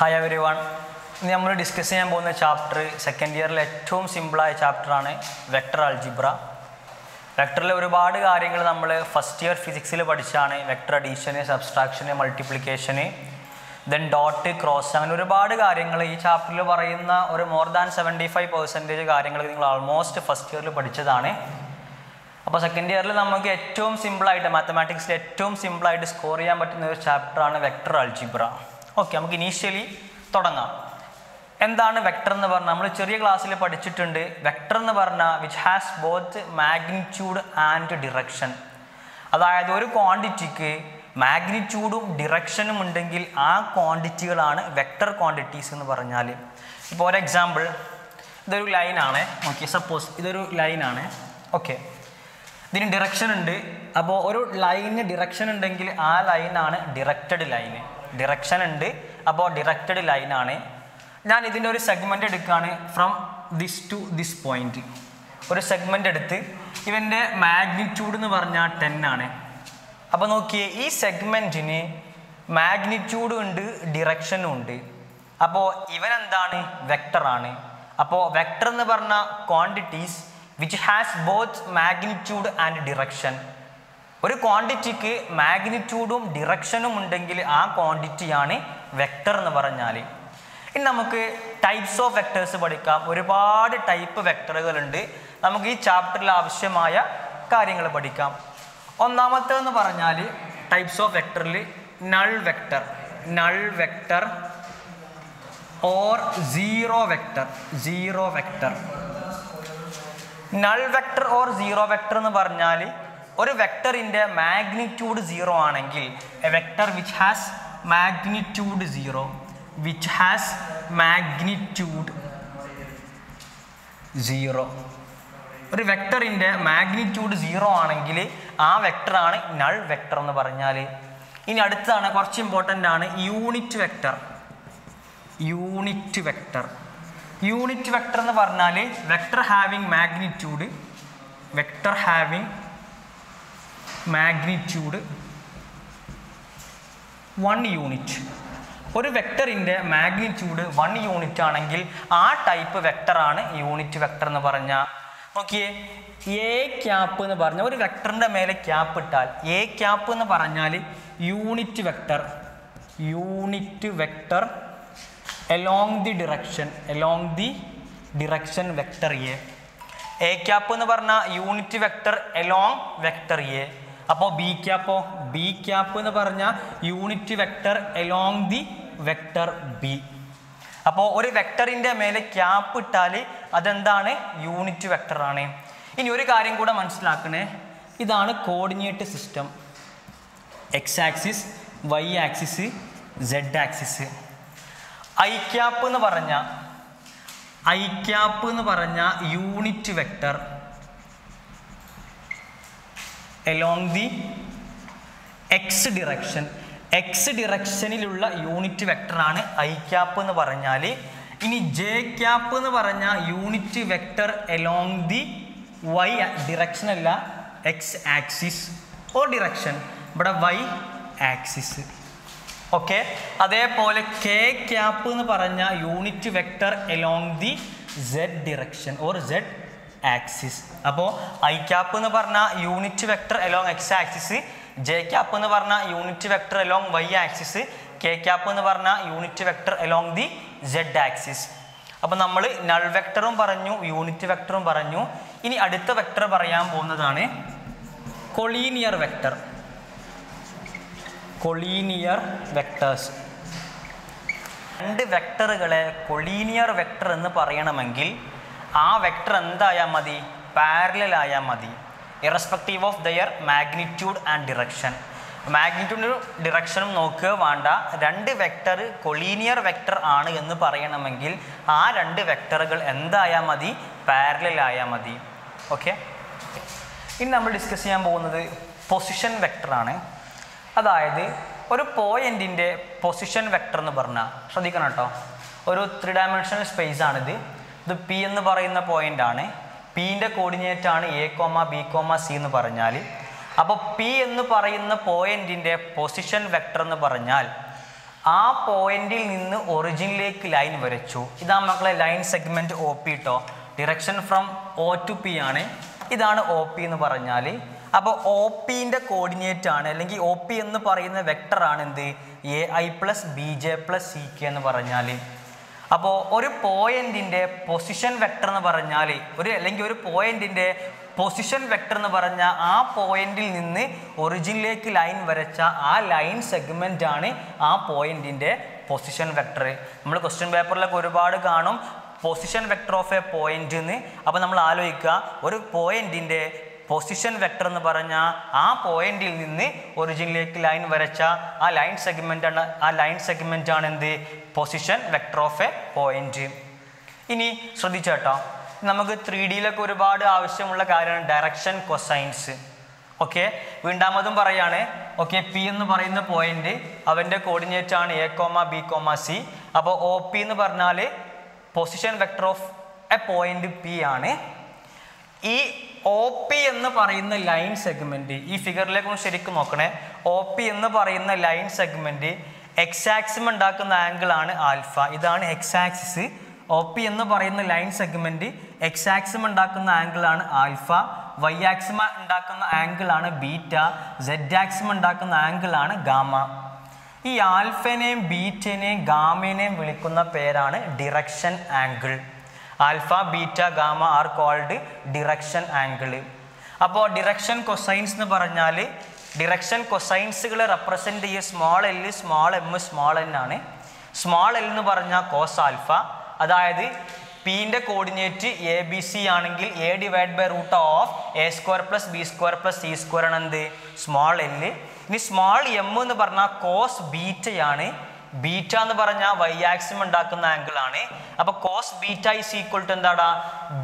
Hi every one ഇന്ന് നമ്മൾ discuss ചെയ്യാൻ പോകുന്ന ചാപ്റ്റർ സെക്കൻഡ് ഇയറിൽ ഏറ്റവും സിമ്പിളായ ചാപ്റ്ററാണ് വെക്ടർ അൾജിബ്ര വെക്ടറിലെ ഒരുപാട് കാര്യങ്ങൾ നമ്മൾ ഫസ്റ്റ് ഇയർ ഫിസിക്സിൽ പഠിച്ചാണ് vector addition subtraction multiplication then dot cross അങ്ങനെ ഒരുപാട് കാര്യങ്ങൾ ഈ ചാപ്റ്ററിൽ പറയുന്ന ഒരു more than seventy five percentage കാര്യങ്ങൾ നിങ്ങൾ ആൾമോസ്റ്റ് ഫസ്റ്റ് ഇയറിൽ പഠിച്ചതാണ്. അപ്പോൾ സെക്കൻഡ് ഇയറിൽ നമുക്ക് ഏറ്റവും സിമ്പിളായിട്ട് മാത്തമാറ്റിക്സിൽ ഏറ്റവും സിമ്പിളായിട്ട് സ്കോർ ചെയ്യാൻ പറ്റുന്ന ഒരു ചാപ്റ്ററാണ് വെക്ടർ അൾജിബ്ര ഓക്കെ നമുക്ക് ഇനീഷ്യലി തുടങ്ങാം. എന്താണ് വെക്ടർ എന്ന് പറഞ്ഞാൽ? നമ്മൾ ചെറിയ ക്ലാസ്സിൽ പഠിച്ചിട്ടുണ്ട് വെക്ടർ എന്ന് പറഞ്ഞാൽ which has both magnitude and direction അതായത് ഒരു ക്വാണ്ടിറ്റിക്ക് മാഗ്നിറ്റ്യൂഡും ഡിറക്ഷനും ഉണ്ടെങ്കിൽ ആ ക്വാണ്ടിറ്റികളാണ് വെക്ടർ ക്വാണ്ടിറ്റീസ് എന്ന് പറഞ്ഞാൽ ഇപ്പോൾ ഒരു എക്സാമ്പിൾ ഇതൊരു ലൈനാണ് ഓക്കെ സപ്പോസ് ഇതൊരു ലൈനാണ് ഓക്കെ ഇതിന് ഡിറക്ഷൻ ഉണ്ട്. അപ്പോൾ ഒരു ലൈനിന് ഡിറക്ഷൻ ഉണ്ടെങ്കിൽ ആ ലൈനാണ് ഡിറക്റ്റഡ് ലൈന് ഡിറക്ഷൻ ഉണ്ട്. അപ്പോൾ ഡിറക്റ്റഡ് ലൈനാണ് ഞാൻ ഇതിന്റെ ഒരു സെഗ്മെന്റ് എടുക്കുകയാണ് from this to this point ഒരു സെഗ്മെന്റ് എടുത്ത് ഇവന്റെ മാഗ്നിറ്റ്യൂഡ് എന്ന് പറഞ്ഞാൽ ടെൻ ആണ്. അപ്പോൾ നോക്കിയേ ഈ സെഗ്മെന്റിന് മാഗ്നിറ്റ്യൂഡും ഉണ്ട് ഡിറക്ഷനും ഉണ്ട്. അപ്പോൾ ഇവൻ എന്താണ്? വെക്ടറാണ് അപ്പോൾ വെക്ടർ എന്ന് പറഞ്ഞ quantities which has both magnitude and direction ഒരു ക്വാണ്ടിറ്റിക്ക് മാഗ്നിറ്റ്യൂഡും ഡിറക്ഷനും ഉണ്ടെങ്കിൽ ആ ക്വാണ്ടിറ്റിയാണ് വെക്ടർ എന്ന് പറഞ്ഞാൽ ഇനി നമുക്ക് ടൈപ്സ് ഓഫ് വെക്ടേഴ്സ് പഠിക്കാം. ഒരുപാട് ടൈപ്പ് വെക്ടറുകളുണ്ട് നമുക്ക് ഈ ചാപ്റ്ററിൽ ആവശ്യമായ കാര്യങ്ങൾ പഠിക്കാം. ഒന്നാമത്തേന്ന് പറഞ്ഞാൽ types of വെക്ടറിൽ null vector null vector or zero vector zero vector null vector or zero vector എന്ന് പറഞ്ഞാൽ ഒരു വെക്ടറിന്റെ മാഗ്നിറ്റ്യൂഡ് സീറോ ആണെങ്കിൽ a vector which has magnitude zero which has magnitude zero ഒരു വെക്ടറിന്റെ മാഗ്നിറ്റ്യൂഡ് സീറോ ആണെങ്കിൽ ആ വെക്ടറാണ് നൾ വെക്ടർ എന്ന് പറഞ്ഞാൽ. ഇനി അടുത്താണ് കുറച്ച് ഇമ്പോർട്ടന്റ് ആണ് unit vector unit vector unit vector എന്ന് പറഞ്ഞാൽ vector having magnitude vector having magnitude one unit ഒരു വെക്ടറിന്റെ മാഗ്നിറ്റ്യൂഡ് വൺ യൂണിറ്റ് ആണെങ്കിൽ ആ ടൈപ്പ് വെക്ടറാണ് യൂണിറ്റ് വെക്ടർ എന്ന് പറഞ്ഞാൽ നോക്കിയേ എ ക്യാപ്പ് എന്ന് പറഞ്ഞാൽ ഒരു വെക്ടറിന്റെ മേലെ ക്യാപ്പ് ഇട്ടാൽ എ ക്യാപ്പ് എന്ന് പറഞ്ഞാൽ unit vector unit vector along the direction along the direction vector A A cap എന്ന് പറഞ്ഞാൽ unit vector along vector A അപ്പോൾ ബി ക്യാപ്പോ ബി ക്യാപ്പ് എന്ന് പറഞ്ഞാൽ unit vector along the vector B അപ്പോൾ ഒരു വെക്ടറിന്റെ മേലെ ക്യാപ്പ് ഇട്ടാൽ അതെന്താണ്? യൂണിറ്റ് വെക്ടറാണ് ഇനി ഒരു കാര്യം കൂടെ മനസ്സിലാക്കണേ. ഇതാണ് coordinate system X axis Y axis Z axis I cap എന്ന് പറഞ്ഞ ഐ ക്യാപ്പ് എന്ന് പറഞ്ഞ unit vector along the x direction. X ഡിറക്ഷനിലുള്ള unit വെക്ടറാണ് ഐ ക്യാപ്പ് എന്ന് പറഞ്ഞാൽ ഇനി ജെ ക്യാപ്പ് എന്ന് പറഞ്ഞ unit vector along the Y direction അല്ല എക്സ് ആക്സിസ് ഓ ഡിറക്ഷൻ ഇവിടെ വൈ ആക്സിസ് ഓക്കെ അതേപോലെ കെ ക്യാപ്പ് എന്ന് പറഞ്ഞ unit vector along the Z direction or Z axis അപ്പോൾ ഐ ക്യാപ്പ് എന്ന് പറഞ്ഞാൽ unit vector along X axis J cap എന്ന് പറഞ്ഞാൽ unit vector along Y axis K cap എന്ന് പറഞ്ഞാൽ unit vector along the Z axis അപ്പോൾ നമ്മൾ null വെക്ടറും പറഞ്ഞു യൂണിറ്റ് വെക്ടറും പറഞ്ഞു. ഇനി അടുത്ത വെക്ടർ പറയാൻ പോകുന്നതാണ് കൊളീനിയർ വെക്ടർ കൊളീനിയർ വെക്ടേഴ്സ് രണ്ട് വെക്ടറുകളെ കൊളീനിയർ വെക്ടർ എന്ന് പറയണമെങ്കിൽ ആ വെക്ടർ എന്തായാൽ മതി? പാരലൽ ആയാൽ മതി. Irrespective of their magnitude and direction മാഗ്നിറ്റ്യൂഡിനും ഡിറക്ഷനും നോക്കുക വേണ്ട. രണ്ട് വെക്ടർ കൊളീനിയർ വെക്ടർ ആണ് എന്ന് പറയണമെങ്കിൽ ആ രണ്ട് വെക്ടറുകൾ എന്തായാൽ മതി? പാരലൽ ആയാൽ മതി. ഓക്കെ ഇനി നമ്മൾ ഡിസ്കസ് ചെയ്യാൻ പോകുന്നത് പൊസിഷൻ വെക്ടറാണ് അതായത് ഒരു പോയിന്റിന്റെ പൊസിഷൻ വെക്ടർ എന്ന് പറഞ്ഞാൽ ശ്രദ്ധിക്കണം കേട്ടോ. ഒരു ത്രീ ഡയമെൻഷണൽ സ്പേസ് ആണിത്. ഇത് പി എന്ന് പറയുന്ന പോയിന്റ് ആണ്. പിന്റെ കോർഡിനേറ്റ് ആണ് A comma B comma C എന്ന് പറഞ്ഞാൽ. അപ്പോൾ പി എന്ന് പറയുന്ന പോയിന്റിന്റെ പൊസിഷൻ വെക്ടർ എന്ന് പറഞ്ഞാൽ ആ പോയിന്റിൽ നിന്ന് ഒറിജിനിലേക്ക് ലൈൻ വരച്ചു. ഇതാ മക്കളെ ലൈൻ സെഗ്മെന്റ് ഒ പി ട്ടോ. Direction from O to P ആണ്. ഇതാണ് ഒ പി എന്ന് പറഞ്ഞാൽ. അപ്പോൾ ഒ പിന്റെ കോർഡിനേറ്റ് ആണ്. അല്ലെങ്കിൽ ഒ പി എന്ന് പറയുന്ന വെക്ടർ ആണ് എന്ത്? A I plus B J plus C K എന്ന് പറഞ്ഞാൽ. അപ്പോൾ ഒരു പോയിന്റിന്റെ പൊസിഷൻ വെക്ടർ എന്ന് പറഞ്ഞാൽ ഒരു അല്ലെങ്കിൽ ഒരു പോയിന്റിന്റെ പൊസിഷൻ വെക്ടർ എന്ന് പറഞ്ഞാൽ ആ പോയിന്റിൽ നിന്ന് ഒറിജിനിലേക്ക് ലൈൻ വരച്ച ആ ലൈൻ സെഗ്മെന്റ് ആണ് ആ പോയിന്റിന്റെ പൊസിഷൻ വെക്ടർ നമ്മൾ ക്വസ്റ്റ്യൻ പേപ്പറിലൊക്കെ ഒരുപാട് കാണും. Position vector of a point എന്ന് അപ്പോൾ നമ്മൾ ആലോചിക്കുക ഒരു പോയിന്റിന്റെ പൊസിഷൻ വെക്ടർ എന്ന് പറഞ്ഞാൽ ആ പോയിന്റിൽ നിന്ന് ഒറിജിനിലേക്ക് ലൈൻ വരച്ച ആ ലൈൻ സെഗ്മെന്റ് ആണ് ആ ലൈൻ സെഗ്മെന്റ് ആണ് എന്ത്? Position vector of a point ഇനി ശ്രദ്ധിച്ചേട്ടോ നമുക്ക് ത്രീ ഡിയിലൊക്കെ ഒരുപാട് ആവശ്യമുള്ള കാര്യമാണ് ഡയറക്ഷൻ കൊസൈൻസ് ഓക്കെ വീണ്ടാമതും പറയാണ് ഓക്കെ പി എന്ന് പറയുന്ന പോയിന്റ് അവന്റെ കോർഡിനേറ്റ് ആണ് A comma B comma C അപ്പോൾ ഒ പി എന്ന് പറഞ്ഞാൽ position vector of a point P ആണ്. ഈ ഒ പി എന്ന് പറയുന്ന ലൈൻ സെഗ്മെന്റ് ഈ ഫിഗറിലേക്ക് ഒന്ന് ശരിക്കും നോക്കണേ. ഒ പി എന്ന് പറയുന്ന ലൈൻ സെഗ്മെന്റ് എക്സ് ആക്സിം ഉണ്ടാക്കുന്ന ആംഗിൾ ആണ് ആൽഫ ഇതാണ് എക്സാക്സിസ് ഒ പി എന്ന് പറയുന്ന ലൈൻ സെഗ്മെന്റ് എക്സ് ആക്സിം ഉണ്ടാക്കുന്ന ആംഗിൾ ആണ് ആൽഫ വൈ ആക്സിമ ഉണ്ടാക്കുന്ന ആംഗിൾ ആണ് ബീറ്റ. സെഡ് ആക്സിമ ഉണ്ടാക്കുന്ന ആംഗിൾ ആണ് ഗാമ. ഈ ആൽഫനെയും ബീറ്റനെയും ഗാമേനെയും വിളിക്കുന്ന പേരാണ് direction angle alpha beta gamma are called direction angle അപ്പോൾ ഡിറക്ഷൻ കൊസൈൻസ് എന്ന് പറഞ്ഞാൽ ഡിറക്ഷൻ കൊസൈൻസുകളെ റെപ്രസെന്റ് ചെയ്യുക small L small M small N ആണ്. സ്മോൾ എൽ എന്ന് പറഞ്ഞാൽ കോസ് ആൽഫ. അതായത് പിന്റെ കോർഡിനേറ്റ് എ ബി സി ആണെങ്കിൽ A divide by root of A square plus B square plus C square ആണ് എന്ത്? സ്മോൾ എൽ ഇനി സ്മോൾ എം എന്ന് പറഞ്ഞാൽ കോസ് ബീറ്റയാണ്. ബീറ്റ എന്ന് പറഞ്ഞാൽ വൈ ആക്സിം ഉണ്ടാക്കുന്ന ആംഗിൾ ആണ്. അപ്പൊ cos beta is equal to എന്താടാ?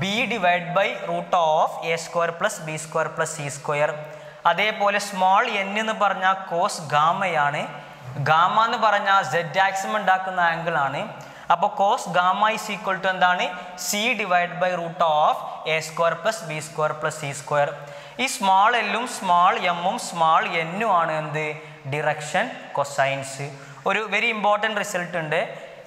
B divide by root of A square plus B square plus C square അതേപോലെ സ്മോൾ എൻ എന്ന് പറഞ്ഞാൽ കോസ് ഗാമയാണ്. ഗാമ എന്ന് പറഞ്ഞാൽ സെഡ് ആക്സിം ഉണ്ടാക്കുന്ന ആംഗിൾ ആണ്. അപ്പോൾ cos gamma is equal to എന്താണ്? C divide by root of A square plus B square plus C square ഈ സ്മോൾ എല്ലും സ്മോൾ എമ്മും സ്മോൾ എന്നും ആണ് എന്ത്? ഡിറക്ഷൻ കൊസൈൻസ് ഒരു വെരി ഇമ്പോർട്ടന്റ് റിസൾട്ട് ഉണ്ട്.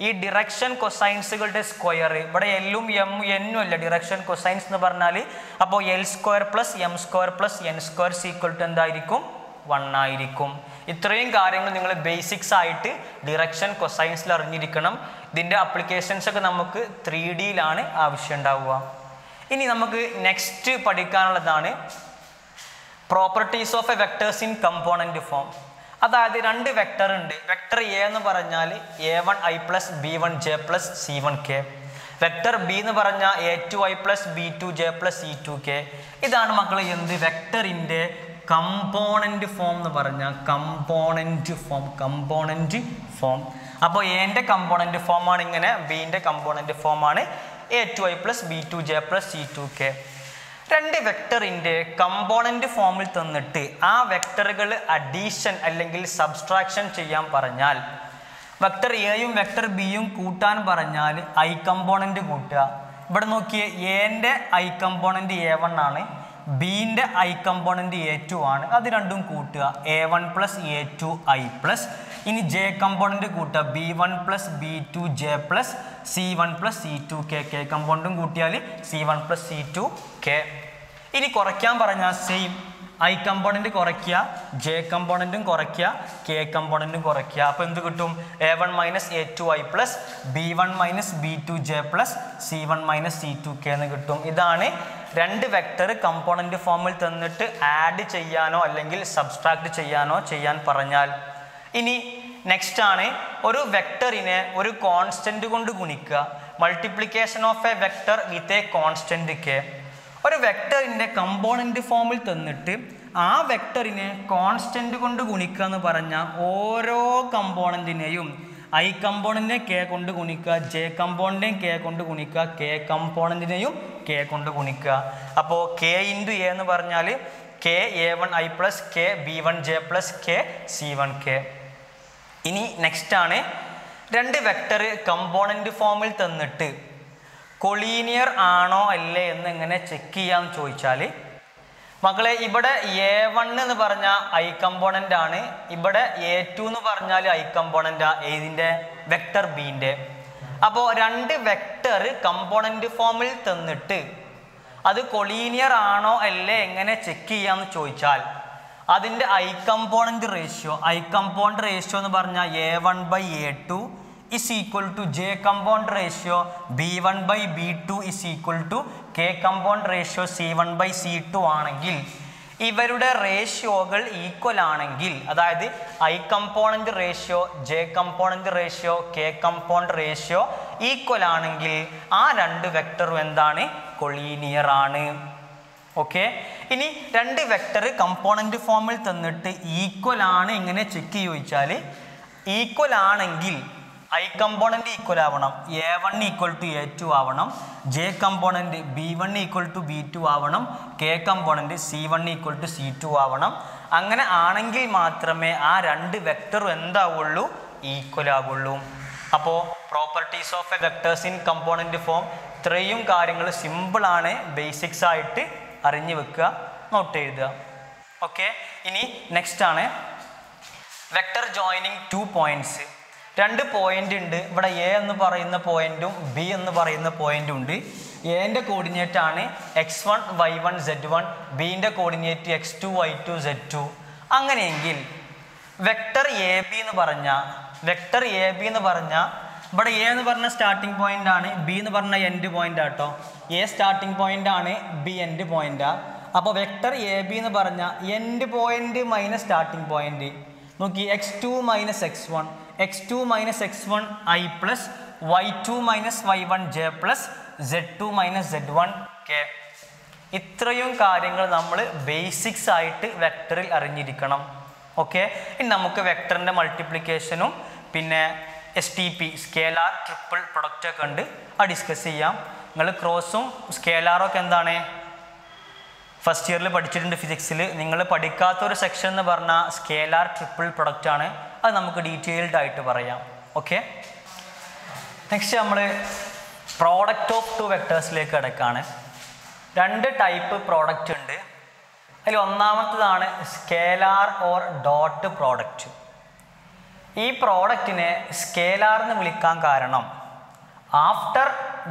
ഈ ഡിറക്ഷൻ കൊസൈൻസുകളുടെ സ്ക്വയർ ഇവിടെ എല്ലും എം എന്നും അല്ല ഡിറക്ഷൻ കൊസൈൻസ് എന്ന് പറഞ്ഞാൽ അപ്പോൾ L square plus M square plus N square is equal to എന്തായിരിക്കും? വൺ ആയിരിക്കും. ഇത്രയും കാര്യങ്ങൾ നിങ്ങൾ ബേസിക്സ് ആയിട്ട് ഡിറക്ഷൻ കൊസൈൻസിൽ അറിഞ്ഞിരിക്കണം. ഇതിന്റെ അപ്ലിക്കേഷൻസ് ഒക്കെ നമുക്ക് ത്രീ ഡിയിലാണ് ആവശ്യം ഉണ്ടാവുക. ഇനി നമുക്ക് next പഠിക്കാനുള്ളതാണ് properties of a vectors in component form അതായത് രണ്ട് വെക്ടർ ഉണ്ട്. വെക്ടർ എ എന്ന് പറഞ്ഞാൽ A one I plus B one J plus C one K vector B എന്ന് പറഞ്ഞാൽ A two I plus B two J plus C two K ഇതാണ് മക്കൾ എന്ത്? വെക്ടറിന്റെ കമ്പോണന്റ് ഫോം എന്ന് പറഞ്ഞാൽ കമ്പോണന്റ് ഫോം കമ്പോണന്റ് ഫോം അപ്പോൾ എന്റെ കമ്പോണന്റ് ഫോമാണ് ഇങ്ങനെ ബീന്റെ കമ്പോണന്റ് ഫോമാണ് A two I plus B two J plus C two K രണ്ട് വെക്ടറിന്റെ കമ്പോണന്റ് ഫോമിൽ തന്നിട്ട് ആ വെക്ടറുകൾ അഡീഷൻ അല്ലെങ്കിൽ സബ്സ്ട്രാക്ഷൻ ചെയ്യാൻ പറഞ്ഞാൽ വെക്ടർ എയും വെക്ടർ ബിയും കൂട്ടാൻ പറഞ്ഞാൽ ഐ കമ്പോണന്റ് കൂട്ടുക. ഇവിടെ നോക്കിയേ എന്റെ ഐ കമ്പോണന്റ് എ വൺ ആണ് ബീന്റെ ഐ കമ്പോണന്റ് എ ടു ആണ്. അത് രണ്ടും കൂട്ടുക. A one plus A two I plus ഇനി ജെ കമ്പോണന്റ് കൂട്ടുക. B one plus B two J plus C one plus C two K K കമ്പോണ്ടും കൂട്ടിയാൽ C one plus C two K ഇനി കുറയ്ക്കാൻ പറഞ്ഞാൽ സെയിം ഐ കമ്പോണന്റ് കുറയ്ക്കുക J കമ്പോണന്റും കുറയ്ക്കുക K കമ്പോണന്റും കുറയ്ക്കുക. അപ്പോൾ എന്ത് കിട്ടും? A one minus A two I plus B one minus B two J plus C one minus C two K എന്ന് കിട്ടും. ഇതാണ് രണ്ട് വെക്ടർ കമ്പോണന്റ് ഫോമിൽ തന്നിട്ട് ആഡ് ചെയ്യാനോ അല്ലെങ്കിൽ സബ്സ്ട്രാക്ട് ചെയ്യാനോ ചെയ്യാൻ പറഞ്ഞാൽ. ഇനി നെക്സ്റ്റ് ആണ് ഒരു വെക്ടറിനെ ഒരു കോൺസ്റ്റന്റ് കൊണ്ട് ഗുണിക്കുക. Multiplication of a vector with a constant K ഒരു വെക്ടറിന്റെ കമ്പോണന്റ് ഫോമിൽ തന്നിട്ട് ആ വെക്ടറിനെ കോൺസ്റ്റന്റ് കൊണ്ട് ഗുണിക്കുക എന്ന് പറഞ്ഞാൽ ഓരോ കമ്പോണന്റിനെയും ഐ കമ്പോണന്റിനെ കെ കൊണ്ട് ഗുണിക്കുക ജെ കമ്പോണന്റിനെയും കെ കൊണ്ട് ഗുണിക്കുക കെ കമ്പോണന്റിനെയും കെ കൊണ്ട് ഗുണിക്കുക. അപ്പോൾ കെ ഇന്റു എ എന്ന് പറഞ്ഞാൽ K A one I plus K B one J plus K C one K ഇനി നെക്സ്റ്റ് ആണ് രണ്ട് വെക്ടർ കമ്പോണന്റ് ഫോമിൽ തന്നിട്ട് കൊളീനിയർ ആണോ അല്ലേ എന്ന് എങ്ങനെ ചെക്ക് ചെയ്യാമെന്ന് ചോദിച്ചാൽ മക്കളെ ഇവിടെ എ വൺ എന്ന് പറഞ്ഞ ഐ കമ്പോണന്റ് ആണ്. ഇവിടെ എ ടു എന്ന് പറഞ്ഞാൽ ഐ കമ്പോണന്റ് ഏതിന്റെ? വെക്ടർ ബീന്റെ അപ്പോൾ രണ്ട് വെക്ടർ കമ്പോണന്റ് ഫോമിൽ തന്നിട്ട് അത് കൊളീനിയർ ആണോ അല്ലേ എങ്ങനെ ചെക്ക് ചെയ്യാമെന്ന് ചോദിച്ചാൽ അതിന്റെ I component ratio I component ratio എന്ന് പറഞ്ഞാൽ A one by A two component ratio B one by B two is equal to K component ratio C one by C two ആണെങ്കിൽ ഇവരുടെ റേഷ്യോകൾ ഈക്വൽ ആണെങ്കിൽ അതായത് I component ratio J component ratio K component ratio equal ആണെങ്കിൽ ആ രണ്ട് വെക്ടറും എന്താണ്? കൊളീനിയർ ആണ്. ഓക്കെ ഇനി രണ്ട് വെക്ടർ കമ്പോണന്റ് ഫോമിൽ തന്നിട്ട് ഈക്വൽ ആണ് ഇങ്ങനെ ചെക്ക് ചോദിച്ചാൽ ഈക്വൽ ആണെങ്കിൽ ഐ കമ്പോണന്റ് ഈക്വൽ ആവണം. A one equal to A two ആവണം. J component B one equal to B two ആവണം. K component C one equal to C two ആവണം. അങ്ങനെ ആണെങ്കിൽ മാത്രമേ ആ രണ്ട് വെക്ടറും എന്താവുള്ളൂ? ഈക്വൽ ആവുള്ളൂ. അപ്പോൾ properties of a vectors in component form ഇത്രയും കാര്യങ്ങൾ സിമ്പിളാണ് ബേസിക്സ് ആയിട്ട് അറിഞ്ഞു വെക്കുക നോട്ട് എഴുതുക. ഓക്കെ ഇനി നെക്സ്റ്റ് ആണ്. വെക്ടർ ജോയിനിങ് ടു പോയിന്റ്സ് രണ്ട് പോയിന്റ് ഉണ്ട്. ഇവിടെ എ എന്ന് പറയുന്ന പോയിന്റും ബി എന്ന് പറയുന്ന പോയിന്റും ഉണ്ട്. എന്റെ കോർഡിനേറ്റ് ആണ് X one Y one Z one ബിന്റെ coordinate X two Y two Z two അങ്ങനെയെങ്കിൽ വെക്ടർ എ ബി എന്ന് പറഞ്ഞ വെക്ടർ എ ബി എന്ന് പറഞ്ഞ ഇവിടെ എ എന്ന് പറഞ്ഞ സ്റ്റാർട്ടിംഗ് പോയിന്റ് ആണ് ബി എന്ന് പറഞ്ഞ എൻഡ് പോയിന്റ് ആട്ടോ എ സ്റ്റാർട്ടിംഗ് പോയിന്റ് ആണ് ബി എൻഡ് പോയിന്റാ അപ്പോൾ വെക്ടർ എ ബി എന്ന് പറഞ്ഞ end point minus starting point നോക്കി X two minus X one X two minus X one I plus Y two minus Y one J plus Z two minus Z one K ഇത്രയും കാര്യങ്ങൾ നമ്മൾ basics ആയിട്ട് വെക്ടറിൽ അറിഞ്ഞിരിക്കണം. Okay ഇനി നമുക്ക് വെക്ടറിന്റെ മൾട്ടിപ്ലിക്കേഷനും പിന്നെ S T P scalar triple product ഒക്കെ ഉണ്ട് അത് ഡിസ്കസ് ചെയ്യാം. നിങ്ങൾ ക്രോസും ഒക്കെ എന്താണ്? ഫസ്റ്റ് ഇയറിൽ പഠിച്ചിട്ടുണ്ട് ഫിസിക്സിൽ നിങ്ങൾ പഠിക്കാത്ത ഒരു സെക്ഷൻ എന്ന് പറഞ്ഞാൽ സ്കേലാർ ട്രിപ്പിൾ പ്രൊഡക്റ്റ് ആണ്. അത് നമുക്ക് ഡീറ്റെയിൽഡ് ആയിട്ട് പറയാം. ഓക്കെ നെക്സ്റ്റ് നമ്മൾ പ്രോഡക്റ്റ് ഓഫ് ടു വെക്ടേഴ്സിലേക്ക് കിടക്കാണ്. രണ്ട് ടൈപ്പ് പ്രോഡക്റ്റ് ഉണ്ട്. അതിൽ ഒന്നാമത്തതാണ് സ്കേലാർ ഓർ ഡോട്ട് പ്രോഡക്റ്റ് ഈ പ്രോഡക്റ്റിനെ സ്കേലാർ എന്ന് വിളിക്കാൻ കാരണം after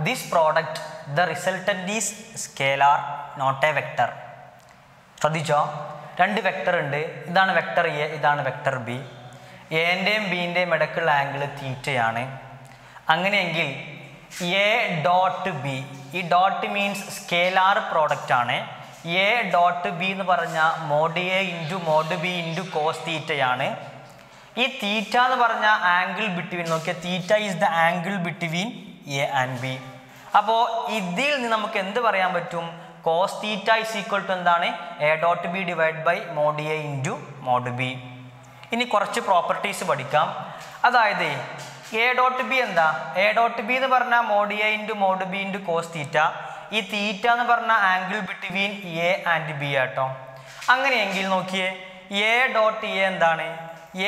this product the resultant is scalar not a vector ശ്രദ്ധിച്ചോ? രണ്ട് വെക്ടർ ഉണ്ട്. ഇതാണ് വെക്ടർ എ ഇതാണ് വെക്ടർ ബി എന്റെയും ബീന്റെയും ഇടയ്ക്കുള്ള ആംഗിൾ തീറ്റയാണ്. അങ്ങനെയെങ്കിൽ എ ഡോട്ട് ബി ഈ ഡോട്ട് മീൻസ് സ്കേലാർ പ്രോഡക്റ്റ് ആണ്. എ ഡോട്ട് ബി എന്ന് പറഞ്ഞാൽ mod A into mod B into cos തീറ്റയാണ്. ഈ തീറ്റ എന്ന് പറഞ്ഞ angle between Nokia theta is the angle between A and B. അപ്പോൾ ഇതിൽ നിന്ന് നമുക്ക് എന്ത് പറയാൻ പറ്റും? Cos theta is equal to എന്താണ്? A dot B divide by mod A into mod B. ഇനി കുറച്ച് പ്രോപ്പർട്ടീസ് പഠിക്കാം. അതായത് എ ഡോട്ട് ബി എന്താ? എ ഡോട്ട് ബി എന്ന് പറഞ്ഞാൽ mod A into mod B into cos theta ഈ തീറ്റ എന്ന് പറഞ്ഞാൽ angle between A and B ആട്ടോ. അങ്ങനെയെങ്കിൽ നോക്കിയേ എ ഡോട്ട് എ എന്താണ്?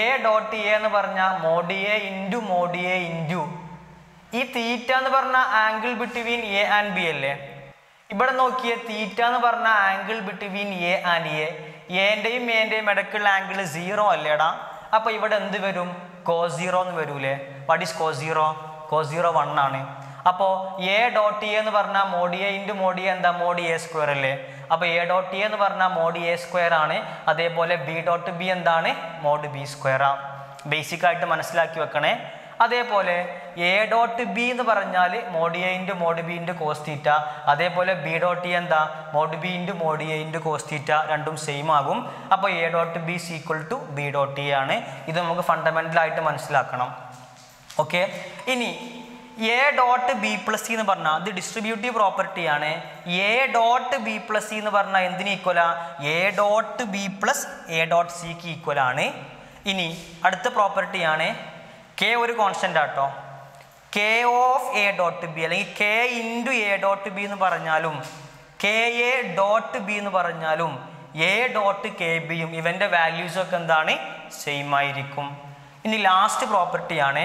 എ ഡോട്ട് എ എന്ന് പറഞ്ഞാൽ mod A into mod A into ഈ തീറ്റ എന്ന് പറഞ്ഞാൽ angle between A and B അല്ലേ? ഇവിടെ നോക്കിയേ തീറ്റ എന്ന് പറഞ്ഞാൽ angle between A and A എന്റെയും എന്റെയും ഇടയ്ക്കുള്ള ആംഗിൾ സീറോ അല്ലേടാ? അപ്പോൾ ഇവിടെ എന്ത് വരും? കോ സീറോ എന്ന് വരൂലേ? What is cos zero cos zero one ആണ്. അപ്പോൾ എ ഡോട്ട് എ എന്ന് പറഞ്ഞാൽ മോഡി എ ഇന്റു മോഡി എന്താ? മോഡി എ സ്ക്വയർ അല്ലേ? അപ്പോൾ എ ഡോട്ട് എ എന്ന് പറഞ്ഞാൽ മോഡി എ സ്ക്വയർ ആണ്. അതേപോലെ ബി ഡോട്ട് ബി എന്താണ്? മോഡ് ബി സ്ക്വയർ ആണ് ബേസിക്കായിട്ട് മനസ്സിലാക്കി വെക്കണേ. അതേപോലെ എ ഡോട്ട് ബി എന്ന് പറഞ്ഞാൽ mod A into mod B into cos theta അതേപോലെ ബി ഡോട്ട് എ എന്താ? Mod B into mod A into cos theta രണ്ടും സെയിം ആകും. അപ്പോൾ A dot B is equal to B dot A ആണ്. ഇത് നമുക്ക് ഫണ്ടമെന്റൽ ആയിട്ട് മനസ്സിലാക്കണം. ഓക്കെ ഇനി A dot B plus C എന്ന് പറഞ്ഞാൽ അത് ഡിസ്ട്രിബ്യൂട്ടീവ് പ്രോപ്പർട്ടി ആണ്. A dot B plus C എന്ന് പറഞ്ഞാൽ എന്തിന് ഈക്വലാ A dot B plus A dot സിക്ക് ഈക്വൽ ആണ്. ഇനി അടുത്ത പ്രോപ്പർട്ടിയാണ് കെ ഒരു കോൺസ്റ്റന്റ് ആട്ടോ. K of A dot B അല്ലെങ്കിൽ K into A dot B എന്ന് പറഞ്ഞാലും കെ എ ഡോട്ട് ബി എന്ന് പറഞ്ഞാലും എ ഡോട്ട് കെ ബിയും ഇവന്റെ വാല്യൂസൊക്കെ എന്താണ്? സെയിം ആയിരിക്കും. ഇനി ലാസ്റ്റ് പ്രോപ്പർട്ടിയാണ്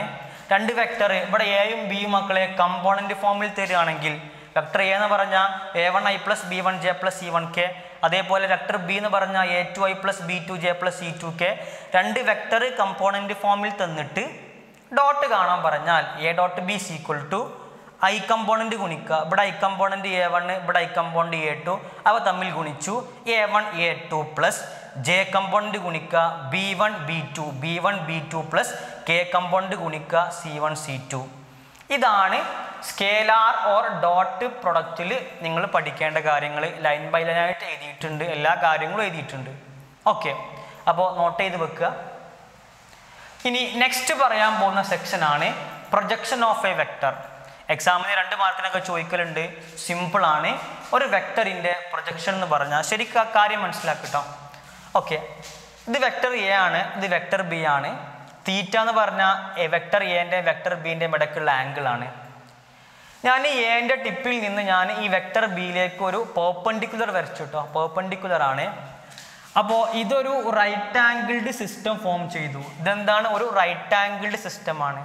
രണ്ട് വെക്ടർ ഇവിടെ എയും ബിയും മക്കളെ കമ്പോണന്റ് ഫോമിൽ തരികയാണെങ്കിൽ വെക്ടർ എ എന്ന് പറഞ്ഞാൽ A one I plus B one J plus C one K അതേപോലെ വെക്ടർ ബി എന്ന് പറഞ്ഞാൽ A two I plus B two J plus C two K രണ്ട് വെക്ടർ കമ്പോണന്റ് ഫോമിൽ തന്നിട്ട് ഡോട്ട് കാണാൻ പറഞ്ഞാൽ A dot B is equal to I component ഗുണിക്കുക. ഇവിടെ ഐ കമ്പോണന്റ് എ വൺ ഇവിടെ ഐ കമ്പോണന്റ് എ ടു അവ തമ്മിൽ ഗുണിച്ചു. A one A two plus J component ഗുണിക്കുക. B one B two B one B two plus K component ഗുണിക്കുക. C one C two ഇതാണ് scalar or dot പ്രൊഡക്റ്റിൽ നിങ്ങൾ പഠിക്കേണ്ട കാര്യങ്ങൾ. ലൈൻ ബൈ ലൈനായിട്ട് എഴുതിയിട്ടുണ്ട്. എല്ലാ കാര്യങ്ങളും എഴുതിയിട്ടുണ്ട്. ഓക്കെ അപ്പോൾ നോട്ട് ചെയ്ത് വെക്കുക. ഇനി നെക്സ്റ്റ് പറയാൻ പോകുന്ന സെക്ഷനാണ് പ്രൊജക്ഷൻ ഓഫ് എ വെക്ടർ എക്സാമിന് രണ്ട് മാർക്കിനൊക്കെ ചോദിക്കലുണ്ട്. സിമ്പിൾ ആണ്. ഒരു വെക്ടറിന്റെ പ്രൊജക്ഷൻ എന്ന് പറഞ്ഞാൽ ശരിക്കും ആ കാര്യം മനസ്സിലാക്കിട്ടോ. ഓക്കെ ഇത് വെക്ടർ എ ആണ്. ഇത് വെക്ടർ ബി ആണ്. തീറ്റ എന്ന് പറഞ്ഞാൽ വെക്ടർ എന്റെ വെക്ടർ ബിന്റെ ഇടയ്ക്കുള്ള ആംഗിൾ ആണ്. ഞാൻ ഈ എന്റെ ടിപ്പിൽ നിന്ന് ഞാൻ ഈ വെക്ടർ ബിയിലേക്ക് ഒരു പേർപ്പൻഡിക്കുലർ വരച്ചു കേട്ടോ പേർപ്പൻഡിക്കുലർ ആണ്. അപ്പോൾ ഇതൊരു റൈറ്റ് ആംഗിൾഡ് സിസ്റ്റം ഫോം ചെയ്തു. ഇതെന്താണ്? ഒരു റൈറ്റ് ആംഗിൾഡ് സിസ്റ്റമാണ്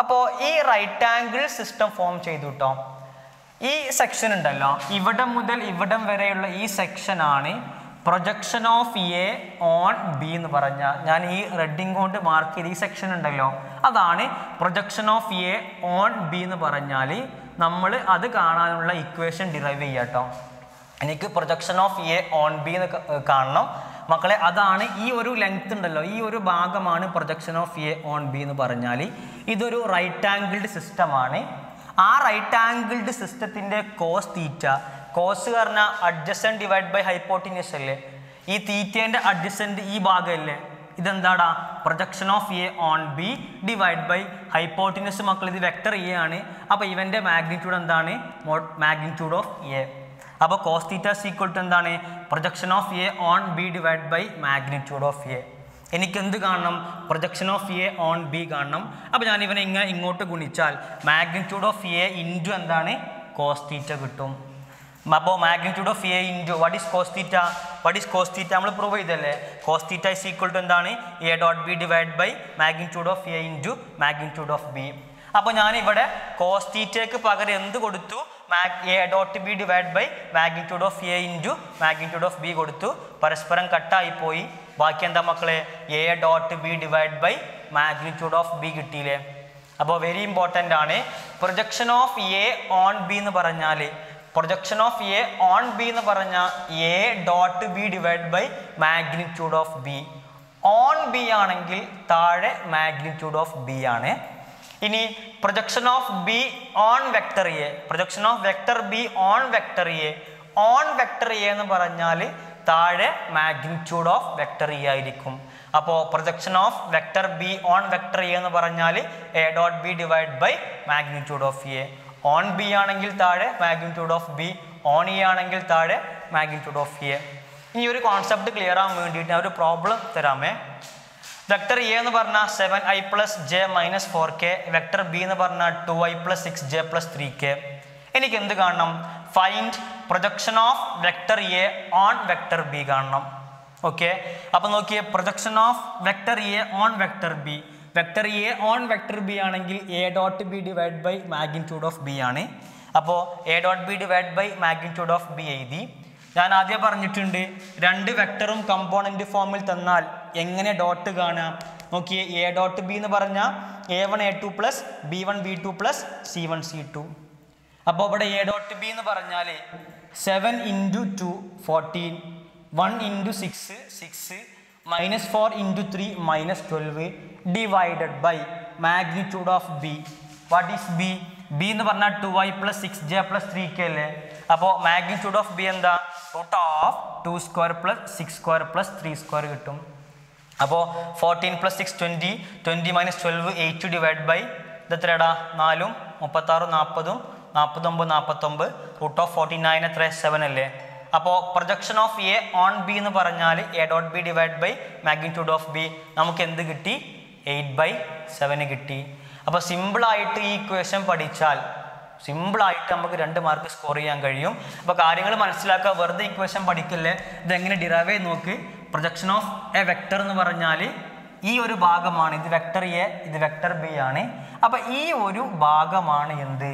അപ്പോൾ ഈ റൈറ്റ് ആംഗിൾ സിസ്റ്റം ഫോം ചെയ്തു കേട്ടോ ഈ സെക്ഷൻ ഉണ്ടല്ലോ. ഇവിടെ മുതൽ ഇവിടം വരെയുള്ള ഈ സെക്ഷനാണ് projection of A on B എന്ന് പറഞ്ഞ. ഞാൻ ഈ റെഡിങ് കൊണ്ട് മാർക്ക് ചെയ്ത് ഈ സെക്ഷൻ ഉണ്ടല്ലോ. അതാണ് projection of A on B എന്ന് പറഞ്ഞാൽ നമ്മൾ അത് കാണാനുള്ള ഇക്വേഷൻ ഡിറൈവ് ചെയ്യാം കേട്ടോ എനിക്ക് projection of A on B എന്ന് കാണണം. മക്കളെ അതാണ് ഈ ഒരു ലെങ്ത് ഉണ്ടല്ലോ. ഈ ഒരു ഭാഗമാണ് projection of A on B എന്ന് പറഞ്ഞാൽ ഇതൊരു റൈറ്റ് ആംഗിൾഡ് സിസ്റ്റമാണ് ആ റൈറ്റ് ആംഗിൾഡ് സിസ്റ്റത്തിന്റെ കോസ് തീറ്റ കോസ് പറഞ്ഞാൽ അഡ്ജസ്റ്റൻ ഡിവൈഡ് ബൈ ഹൈപ്പോട്ടിനിയസ് അല്ലേ? ഈ തീറ്റേന്റെ അഡ്ജസ്റ്റന്റ് ഈ ഭാഗമല്ലേ ഇതെന്താടാ? Projection of A on B divide by hypotenuse മക്കൾ ഇത് വെക്ടർ എ ആണ്. അപ്പോൾ ഇവന്റെ മാഗ്നിറ്റ്യൂഡ് എന്താണ്? മാഗ്നിറ്റ്യൂഡ് ഓഫ് എ അപ്പോൾ cos theta is equal to എന്താണ്? Projection of A on B divide by magnitude of A എനിക്ക് എന്ത് കാണണം? Projection of A on B കാണണം. അപ്പോൾ ഞാൻ ഇവനെ ഇങ്ങനെ ഇങ്ങോട്ട് ഗുണിച്ചാൽ മാഗ്നിറ്റ്യൂഡ് ഓഫ് എ ഇന്റു എന്താണ്? കോസ് തീറ്റ കിട്ടും. അപ്പോൾ magnitude of A into what is cos theta what is cos theta നമ്മൾ പ്രൂവ് ചെയ്തല്ലേ? Cos theta is equal to എന്താണ്? A dot B divide by magnitude of A into magnitude of B അപ്പോൾ ഞാൻ ഇവിടെ cos പകരം എന്ത് കൊടുത്തു? A dot B divide by magnitude of A into magnitude of B കൊടുത്തു. പരസ്പരം കട്ടായി പോയി. ബാക്കി എന്താ മക്കളെ? A dot B divide by magnitude of B കിട്ടിയില്ലേ? അപ്പോൾ വെരി ഇമ്പോർട്ടന്റ് ആണ്. Projection of A on B എന്ന് പറഞ്ഞാൽ projection of A on B എന്ന് പറഞ്ഞാൽ A dot B divide by magnitude of B on B ആണെങ്കിൽ താഴെ മാഗ്നിറ്റ്യൂഡ് ഓഫ് ബി ആണ്. ഇനി projection of B on vector A projection of vector B on vector A on vector A എന്ന് പറഞ്ഞാൽ താഴെ magnitude of vector E ആയിരിക്കും. അപ്പോൾ projection of vector B on vector A എന്ന് പറഞ്ഞാൽ A dot B divide by magnitude of A on B ആണെങ്കിൽ താഴെ magnitude of B on E ആണെങ്കിൽ താഴെ മാഗ്നിറ്റ്യൂഡ് ഓഫ് എ ഈ ഒരു കോൺസെപ്റ്റ് ക്ലിയർ ആവാൻ വേണ്ടിയിട്ട് ഒരു പ്രോബ്ലം തരാമേ. വെക്ടർ എ എന്ന് പറഞ്ഞാൽ seven I plus J minus four K vector B എന്ന് പറഞ്ഞാൽ two I plus six J plus three K എനിക്ക് എന്ത് കാണണം? Find projection of vector A on vector B കാണണം. ഓക്കെ അപ്പോൾ നോക്കിയേ projection of vector A on vector B vector A on vector B ആണെങ്കിൽ A dot B divide by magnitude of B ആണ്. അപ്പോൾ A dot B divide by magnitude of B എഴുതി. ഞാൻ ആദ്യം പറഞ്ഞിട്ടുണ്ട് രണ്ട് വെക്ടറും കമ്പോണന്റ് ഫോമിൽ തന്നാൽ എങ്ങനെ ഡോട്ട് കാണാം നോക്കിയേ എ ഡോട്ട് ബി എന്ന് പറഞ്ഞാൽ A one A two plus B one B two plus C one C two അപ്പോൾ ഇവിടെ എ ഡോട്ട് ബി എന്ന് പറഞ്ഞാൽ seven into two fourteen one into six six minus four into three minus twelve divided by magnitude of B what is B B എന്ന് പറഞ്ഞാൽ two Y plus six J plus three K അല്ലേ? അപ്പോൾ magnitude of B എന്താ? Root of two square plus six square plus three square കിട്ടും. അപ്പോൾ fourteen plus six twenty twenty minus twelve eight divide by ഇത് എത്രയാടാ? നാലും മുപ്പത്താറും നാൽപ്പതും നാൽപ്പത്തൊമ്പത് നാൽപ്പത്തൊമ്പത് റൂട്ട് ഓഫ് ഫോർട്ടി നയൻ എത്ര സെവൻ അല്ലേ? അപ്പോൾ projection of A on B എന്ന് പറഞ്ഞാൽ A dot B divide by magnitude of B നമുക്ക് എന്ത് കിട്ടി? എയ്റ്റ് ബൈ സെവന് കിട്ടി. അപ്പോൾ സിമ്പിളായിട്ട് ഈ ഇക്വേഷൻ പഠിച്ചാൽ സിമ്പിളായിട്ട് നമുക്ക് രണ്ട് മാർക്ക് സ്കോർ ചെയ്യാൻ കഴിയും. അപ്പോൾ കാര്യങ്ങൾ മനസ്സിലാക്കുക. വെറുതെ ഇക്വേഷൻ പഠിക്കല്ലേ? ഇതെങ്ങനെ ഡിറൈവ് ചെയ്ത് നോക്ക്. പ്രൊജക്ഷൻ ഓഫ് എ വെക്ടർ എന്ന് പറഞ്ഞാൽ ഈ ഒരു ഭാഗമാണ്. ഇത് വെക്ടർ എ ഇത് വെക്ടർ ബി ആണ്. അപ്പോൾ ഈ ഒരു ഭാഗമാണ് എന്ത്?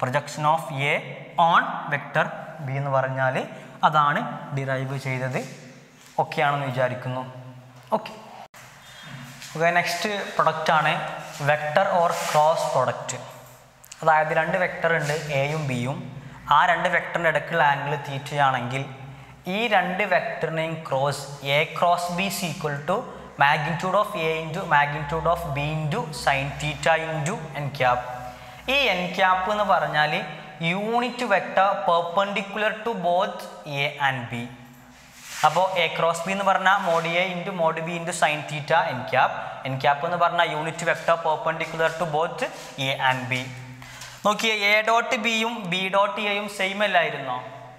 Projection of A on vector B എന്ന് പറഞ്ഞാൽ അതാണ് ഡിറൈവ് ചെയ്തത്. ഓക്കെ ആണെന്ന് വിചാരിക്കുന്നു. ഓക്കെ ഓക്കെ നെക്സ്റ്റ് പ്രൊഡക്റ്റാണ് വെക്ടർ ഓർ ക്രോസ് പ്രൊഡക്റ്റ് അതായത് രണ്ട് വെക്ടർ ഉണ്ട് എയും ബിയും ആ രണ്ട് വെക്ടറിന്റെ ഇടയ്ക്കുള്ള ആംഗിൾ തീറ്റയാണെങ്കിൽ ഈ രണ്ട് വെക്ടറിനെയും cross A cross B is equal to magnitude of A into magnitude of B into sine theta into N cap ഈ എൻ ക്യാപ്പ് എന്ന് പറഞ്ഞാൽ unit vector perpendicular to both A and B അപ്പോൾ A cross B എന്ന് പറഞ്ഞാൽ mod A into mod B into sine theta N cap N cap എന്ന് പറഞ്ഞാൽ unit vector perpendicular to both A and B നോക്കിയേ A dot ബിയും B dot എയും same അല്ലായിരുന്നോ?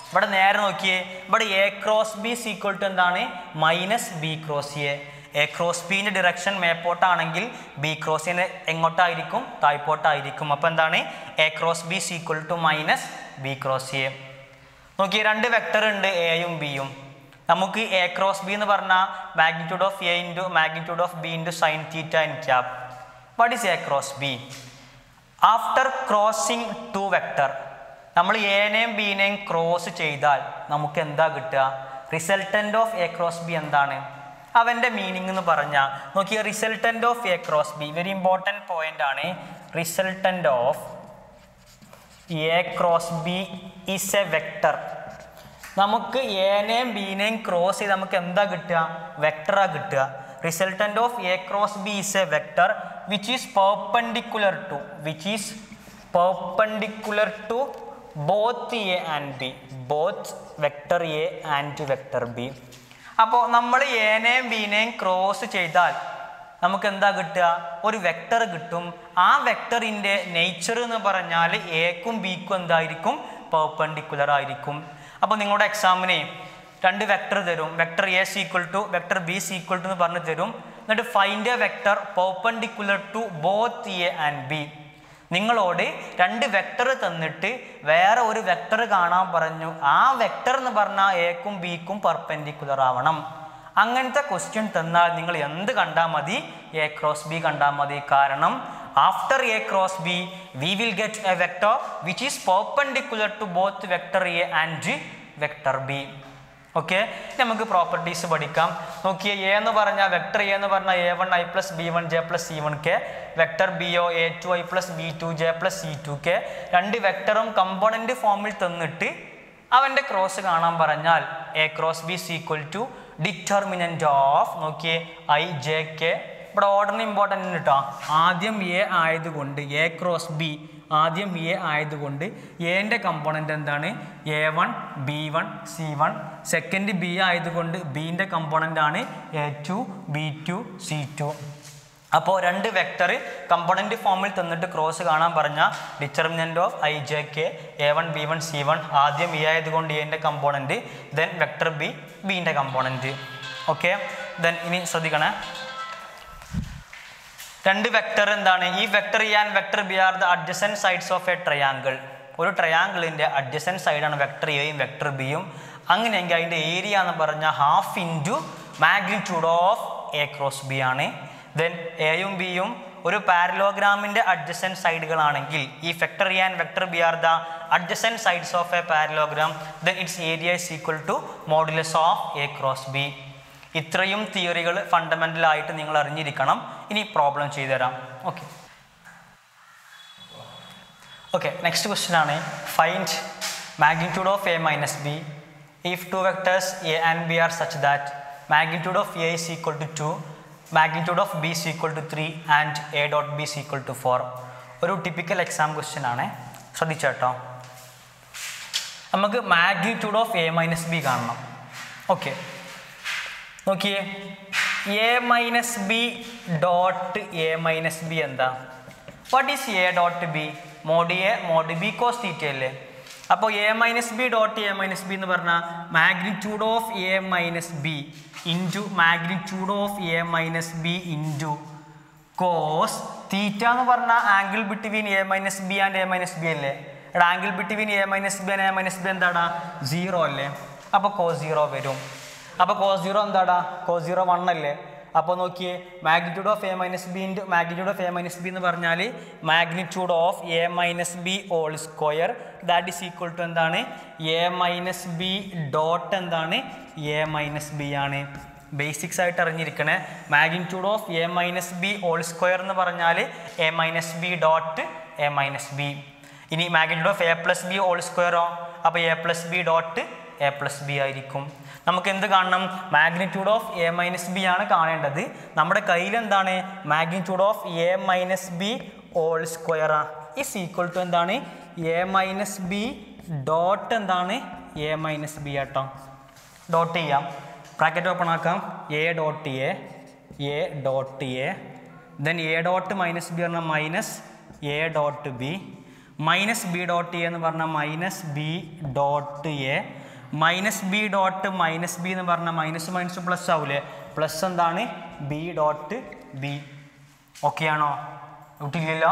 ഇവിടെ നേരെ നോക്കിയേ ഇവിടെ A cross B is equal to എന്താണ്? Minus B cross A A cross ബിന്റെ direction മേപ്പോട്ടാണെങ്കിൽ ബി ക്രോസ് എങ്ങോട്ടായിരിക്കും? തായ്പോട്ടായിരിക്കും അപ്പോൾ എന്താണ്? A cross B is equal to minus B cross A നോക്കി രണ്ട് വെക്ടർ ഉണ്ട് എയും ബിയും നമുക്ക് എ ക്രോസ് ബി എന്ന് പറഞ്ഞാൽ magnitude of A into magnitude of B into sine theta N cap what is A cross B after crossing two vector നമ്മൾ എനെയും ബീനെയും ക്രോസ് ചെയ്താൽ നമുക്ക് എന്താ കിട്ടുക? Resultant of A cross B എന്താണ്? അവന്റെ മീനിങ് എന്ന് പറഞ്ഞാൽ നോക്കിയ resultant of A cross B very important point ആണ്. Resultant of A cross B is a vector നമുക്ക് എനെയും ബീനെയും ക്രോസ് ചെയ്ത് നമുക്ക് എന്താ കിട്ടുക? വെക്ടറാണ് കിട്ടുക. Resultant of A cross B is a vector which is perpendicular to which is perpendicular to both A and B both vector A and vector B അപ്പോൾ നമ്മൾ എനെയും ബിനെയും ക്രോസ് ചെയ്താൽ നമുക്ക് എന്താ കിട്ടുക? ഒരു വെക്ടർ കിട്ടും. ആ വെക്ടറിന്റെ നേച്ചർ എന്ന് പറഞ്ഞാൽ എക്കും ബിക്കും എന്തായിരിക്കും? പെർപ്പൻഡിക്കുലർ ആയിരിക്കും. അപ്പോൾ നിങ്ങളുടെ എക്സാമിന് രണ്ട് വെക്ടർ തരും. Vector A is equal to vector B is equal to എന്ന് പറഞ്ഞ് തരും. എന്നിട്ട് find a vector perpendicular to both A and B നിങ്ങളോട് രണ്ട് വെക്ടർ തന്നിട്ട് വേറെ ഒരു വെക്ടർ കാണാൻ പറഞ്ഞു. ആ വെക്ടർ എന്ന് പറഞ്ഞാൽ എക്കും ബിക്കും പെർപെൻഡിക്കുലർ ആവണം. അങ്ങനത്തെ ക്വസ്റ്റ്യൻ തന്നാൽ നിങ്ങൾ എന്ത് കണ്ടാൽ മതി? എ ക്രോസ് ബി കണ്ടാൽ മതി. കാരണം after A cross B we will get a vector which is perpendicular to both vector A and vector B okay നമുക്ക് പ്രോപ്പർട്ടീസ് പഠിക്കാം. നോക്കിയേ എ എന്ന് പറഞ്ഞാൽ വെക്ടർ എ എന്ന് പറഞ്ഞാൽ A one I plus B one J plus C one K vector B O A two I plus B two J plus C two K രണ്ട് വെക്ടറും component ഫോമിൽ തന്നിട്ട് അവന്റെ ക്രോസ് കാണാൻ പറഞ്ഞാൽ A cross B equal to determinant of നോക്കിയേ I J K ഇവിടെ ഓർഡറിന് ഇമ്പോർട്ടന്റ് കേട്ടോ ആദ്യം എ ആയതുകൊണ്ട് എ ക്രോസ് ബി ആദ്യം എ ആയതുകൊണ്ട് എന്റെ കമ്പോണന്റ് എന്താണ്? A one B one C one second B ആയതുകൊണ്ട് ബീന്റെ കമ്പോണന്റ് ആണ് A two B two C two അപ്പോൾ രണ്ട് വെക്ടർ കമ്പോണന്റ് ഫോമിൽ തന്നിട്ട് ക്രോസ് കാണാൻ പറഞ്ഞ determinant of I J K A one B one C one ആദ്യം ഇ ആയതുകൊണ്ട് എന്റെ കമ്പോണന്റ് ദെൻ വെക്ടർ ബി ബീന്റെ കമ്പോണന്റ് ഓക്കെ ദെൻ ഇനി ശ്രദ്ധിക്കണേ. രണ്ട് വെക്ടർ എന്താണ്? ഈ vector A and vector B are the adjacent sides of a triangle ഒരു ട്രയാങ്കിളിന്റെ അഡ്ജസൻ സൈഡാണ് വെക്ടർ എയും വെക്ടർ ബിയും അങ്ങനെയെങ്കിൽ അതിന്റെ ഏരിയ എന്ന് പറഞ്ഞാൽ half into magnitude of A cross B ആണ്. ദെൻ എയും ബിയും ഒരു പാരലോഗ്രാമിന്റെ അഡ്ജസൻ സൈഡുകളാണെങ്കിൽ ഈ vector A and vector B are the adjacent sides of a parallelogram then its area is equal to modulus of A cross B ഇത്രയും തിയറികൾ fundamental ആയിട്ട് നിങ്ങൾ അറിഞ്ഞിരിക്കണം. ഇനി പ്രോബ്ലം ചെയ്തുതരാം. ഓക്കെ ഓക്കെ നെക്സ്റ്റ് ക്വസ്റ്റ്യൻ ആണ്. Find magnitude of A minus B if two vectors A and B are such that magnitude of A is equal to two magnitude of B is equal to three and A dot B is equal to four ഒരു typical exam question ആണ്. ശ്രദ്ധിച്ചേട്ടോ നമുക്ക് magnitude of A minus B കാണണം. Okay നോക്കിയേ A minus B dot A minus B എന്താ what is A dot B mod A mod B cos theta അല്ലേ അപ്പോൾ A minus B dot A minus B എന്ന് പറഞ്ഞാൽ magnitude of A minus B into magnitude of A minus B into cos theta എന്ന് പറഞ്ഞാൽ angle between A minus B and A minus B അല്ലേ എടാ angle between A minus B and A minus B എന്താടാ zero അല്ലേ അപ്പോൾ cos zero വരും അപ്പോൾ cos zero എന്താടാ? കോസ് സീറോ വൺ അല്ലേ? അപ്പോൾ നോക്കിയേ magnitude of A minus B into magnitude of A minus B എന്ന് പറഞ്ഞാൽ magnitude of A minus B whole square that is equal to എന്താണ്? എ മൈനസ് ബി ഡോട്ട് എന്താണ്? A minus B ആണ്. Basics ആയിട്ട് അറിഞ്ഞിരിക്കണേ. Magnitude of A minus B whole square എന്ന് പറഞ്ഞാൽ A minus B dot A minus B ഇനി magnitude of A plus B whole സ്ക്വയറോ അപ്പോൾ A plus B dot A plus B ആയിരിക്കും. നമുക്ക് എന്ത് കാണണം? Magnitude of A minus B ആണ് കാണേണ്ടത്. നമ്മുടെ കയ്യിൽ എന്താണ്? Magnitude of A minus B whole square is equal to എന്താണ്? എ മൈനസ് ബി ഡോട്ട് എന്താണ്? എ മൈനസ് ബി ആട്ടോ. ഡോട്ട് ചെയ്യാം. ബ്രാക്കറ്റ് ഓപ്പൺ ആക്കാം. A dot A A dot A then A dot minus B പറഞ്ഞാൽ minus A dot B minus B dot A എന്ന് പറഞ്ഞാൽ minus B dot A minus B dot minus B എന്ന് പറഞ്ഞാൽ minus minus plus ആവൂലേ? Plus എന്താണ്? B dot B. Okay ആണോ? വിട്ടില്ലല്ലോ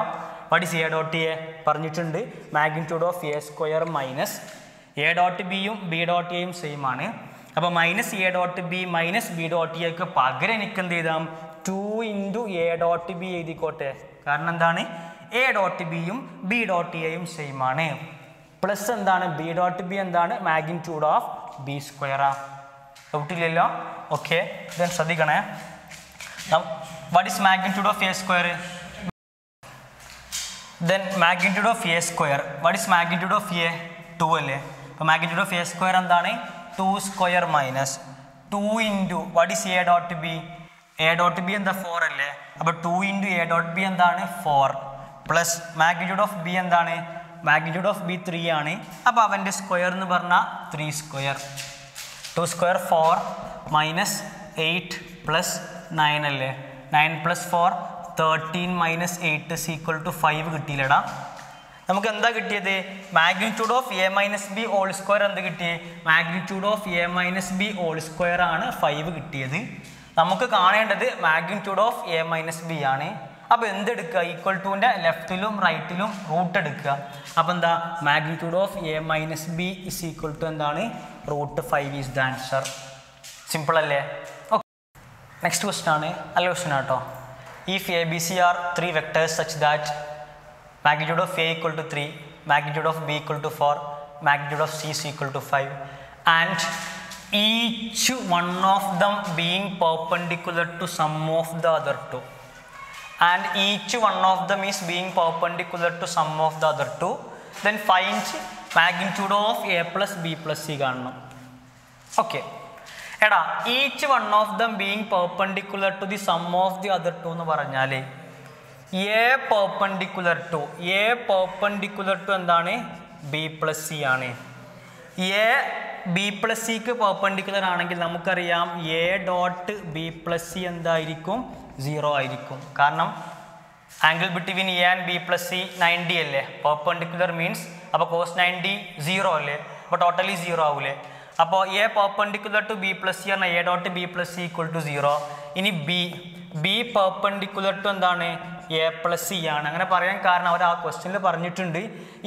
what is A dot A പറഞ്ഞിട്ടുണ്ട്. Magnitude of A square minus A dot ബിയും B dot എയും same ആണ്. അപ്പോൾ minus A dot B minus B dot എക്ക് പകരം എനിക്ക് എന്ത് ചെയ്താം two into A dot B എഴുതിക്കോട്ടെ. കാരണം എന്താണ്? എ ഡോട്ട് ബിയും ബി ഡോട്ട് എയും സെയിം ആണ്. പ്ലസ് എന്താണ്? ബി ഡോട്ട് ബി എന്താണ്? മാഗ്നിറ്റ്യൂഡ് ഓഫ് ബി സ്ക്വയറാ ഡൗട്ടില്ലല്ലോ ഓക്കെ ദെൻ ശ്രദ്ധിക്കണേ. What is magnitude of A square then magnitude of A square what is magnitude of A two അല്ലേ? അപ്പോൾ മാഗ്നിറ്റ്യൂഡ് ഓഫ് എ സ്ക്വയർ എന്താണ്? Two square minus two into what is A dot B A dot B എന്താ four അല്ലേ? അപ്പോൾ two into A dot B എന്താണ്? Four plus magnitude of B എന്താണ്? Magnitude of B three ആണ്. അപ്പോൾ അവന്റെ സ്ക്വയർ എന്ന് പറഞ്ഞാൽ three square two square four minus eight plus nine അല്ലേ? Nine plus four thirteen minus eight is equal to five കിട്ടിയില്ലടാ. നമുക്ക് എന്താ കിട്ടിയത്? Magnitude of A minus B whole square എന്ത് കിട്ടിയത് magnitude of A minus B whole square ആണ് five കിട്ടിയത്. നമുക്ക് കാണേണ്ടത് magnitude of A minus B ആണ്. അപ്പോൾ എന്തെടുക്കുക? ഈക്വൽ ടുവിന്റെ ലെഫ്റ്റിലും റൈറ്റിലും റൂട്ട് എടുക്കുക. അപ്പോൾ എന്താ? Magnitude of A minus B is equal to എന്താണ്? Root five is the answer simple അല്ലേ? ഓക്കെ നെക്സ്റ്റ് ക്വസ്റ്റൻ ആണ്. നല്ല ക്വസ്റ്റൻ ആട്ടോ. If A B C are three vectors such that magnitude of A equal to three magnitude of B equal to four magnitude of C is equal to 5 and each one of them being perpendicular to some of the other two. and each one of them is being perpendicular to some of the other two then find magnitude of A plus B plus C കാണണം okay എടാ each one of them being perpendicular to the sum of the other two എന്ന് പറഞ്ഞാൽ a perpendicular to a perpendicular to എന്താണ് B plus C ആണ് a b plus സിക്ക് perpendicular ആണെങ്കിൽ നമുക്കറിയാം a dot b plus c എന്തായിരിക്കും? Zero ആയിരിക്കും. കാരണം angle between a and b plus c ninety അല്ലേ? പെർപ്പൻഡിക്കുലർ മീൻസ് അപ്പോൾ കോസ് നയന്റി സീറോ അല്ലേ? അപ്പോൾ ടോട്ടലി സീറോ ആവില്ലേ അപ്പോൾ a perpendicular to b plus c പറഞ്ഞാൽ a dot b plus c equal to zero ഇനി ബി ബി പെർപ്പൻഡിക്കുലർ ടു എന്താണ്? A plus C ആണ്. അങ്ങനെ പറയാൻ കാരണം അവർ ആ ക്വസ്റ്റ്യനിൽ പറഞ്ഞിട്ടുണ്ട്.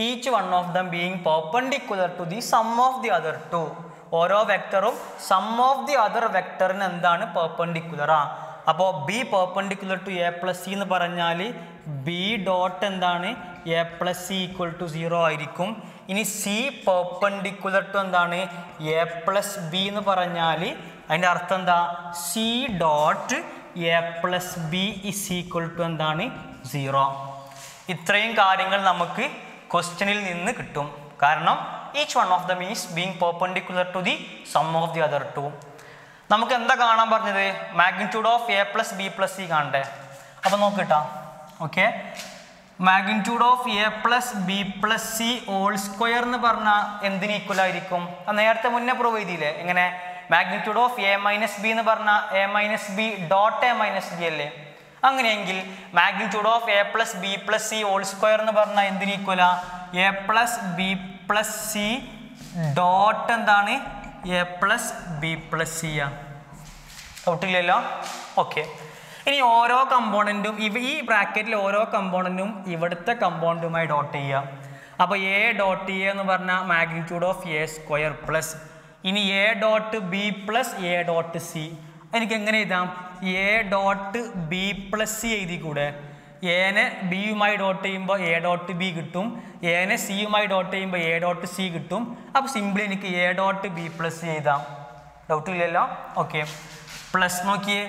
Each one of them being perpendicular to the sum of the other two ഓരോ വെക്ടറും സം ഓഫ് ദി അതർ വെക്ടറിന് എന്താണ്? പെർപ്പൻഡിക്കുലറാ അപ്പോൾ b perpendicular to a plus c എന്ന് പറഞ്ഞാൽ ബി ഡോട്ട് എന്താണ്? A plus c equal to zero ആയിരിക്കും. ഇനി സി പെർപ്പൻഡിക്കുലർ ടു എന്താണ്? എ പ്ലസ് ബി എന്ന് പറഞ്ഞാൽ അതിന്റെ അർത്ഥം എന്താ? C dot a plus b is equal to എന്താണ്? സീറോ ഇത്രയും കാര്യങ്ങൾ നമുക്ക് ക്വസ്റ്റ്യനിൽ നിന്ന് കിട്ടും. കാരണം each one of the means being perpendicular to the sum of the other two നമുക്ക് എന്താ കാണാൻ പറഞ്ഞത്? Magnitude of a plus b plus c കാണണ്ടേ? അപ്പോൾ നോക്കിട്ടാ. Okay magnitude of a plus b plus c all square എന്ന് പറഞ്ഞാൽ എന്തിന് equal ആയിരിക്കും? നേരത്തെ മുന്നേ പ്രൊവൈഡ് ചെയ്തില്ലേ? എങ്ങനെ? Magnitude of a minus b എന്ന് പറഞ്ഞാൽ a minus b dot a minus b അല്ലേ? അങ്ങനെയെങ്കിൽ magnitude of a plus b plus c all square എന്ന് പറഞ്ഞാൽ എന്തിന് ഈക്വലാ a plus b plus c dot എന്താണ്? A plus b plus c ആ. Okay ഇനി ഓരോ കമ്പോണന്റും ഇവ ഈ ബ്രാക്കറ്റിൽ ഓരോ കമ്പോണന്റും ഇവിടുത്തെ കമ്പോണന്റുമായി ഡോട്ട് ചെയ്യുക. അപ്പോൾ എ ഡോട്ട് എ എന്ന് പറഞ്ഞാൽ magnitude of A square plus ഇനി A dot B plus A dot C എനിക്ക് എങ്ങനെ എഴുതാം? A dot B plus C എഴുതി കൂടെ എനെ ബിയുമായി ഡോട്ട് ചെയ്യുമ്പോൾ എ ഡോട്ട് ബി കിട്ടും. എനെ സിയുമായി ഡോട്ട് ചെയ്യുമ്പോൾ എ ഡോട്ട് സി കിട്ടും. അപ്പോൾ സിമ്പിളി എനിക്ക് a dot b plus c എഴുതാം. ഡൗട്ട് ഇല്ലല്ലോ? ഓക്കെ പ്ലസ് നോക്കിയേ.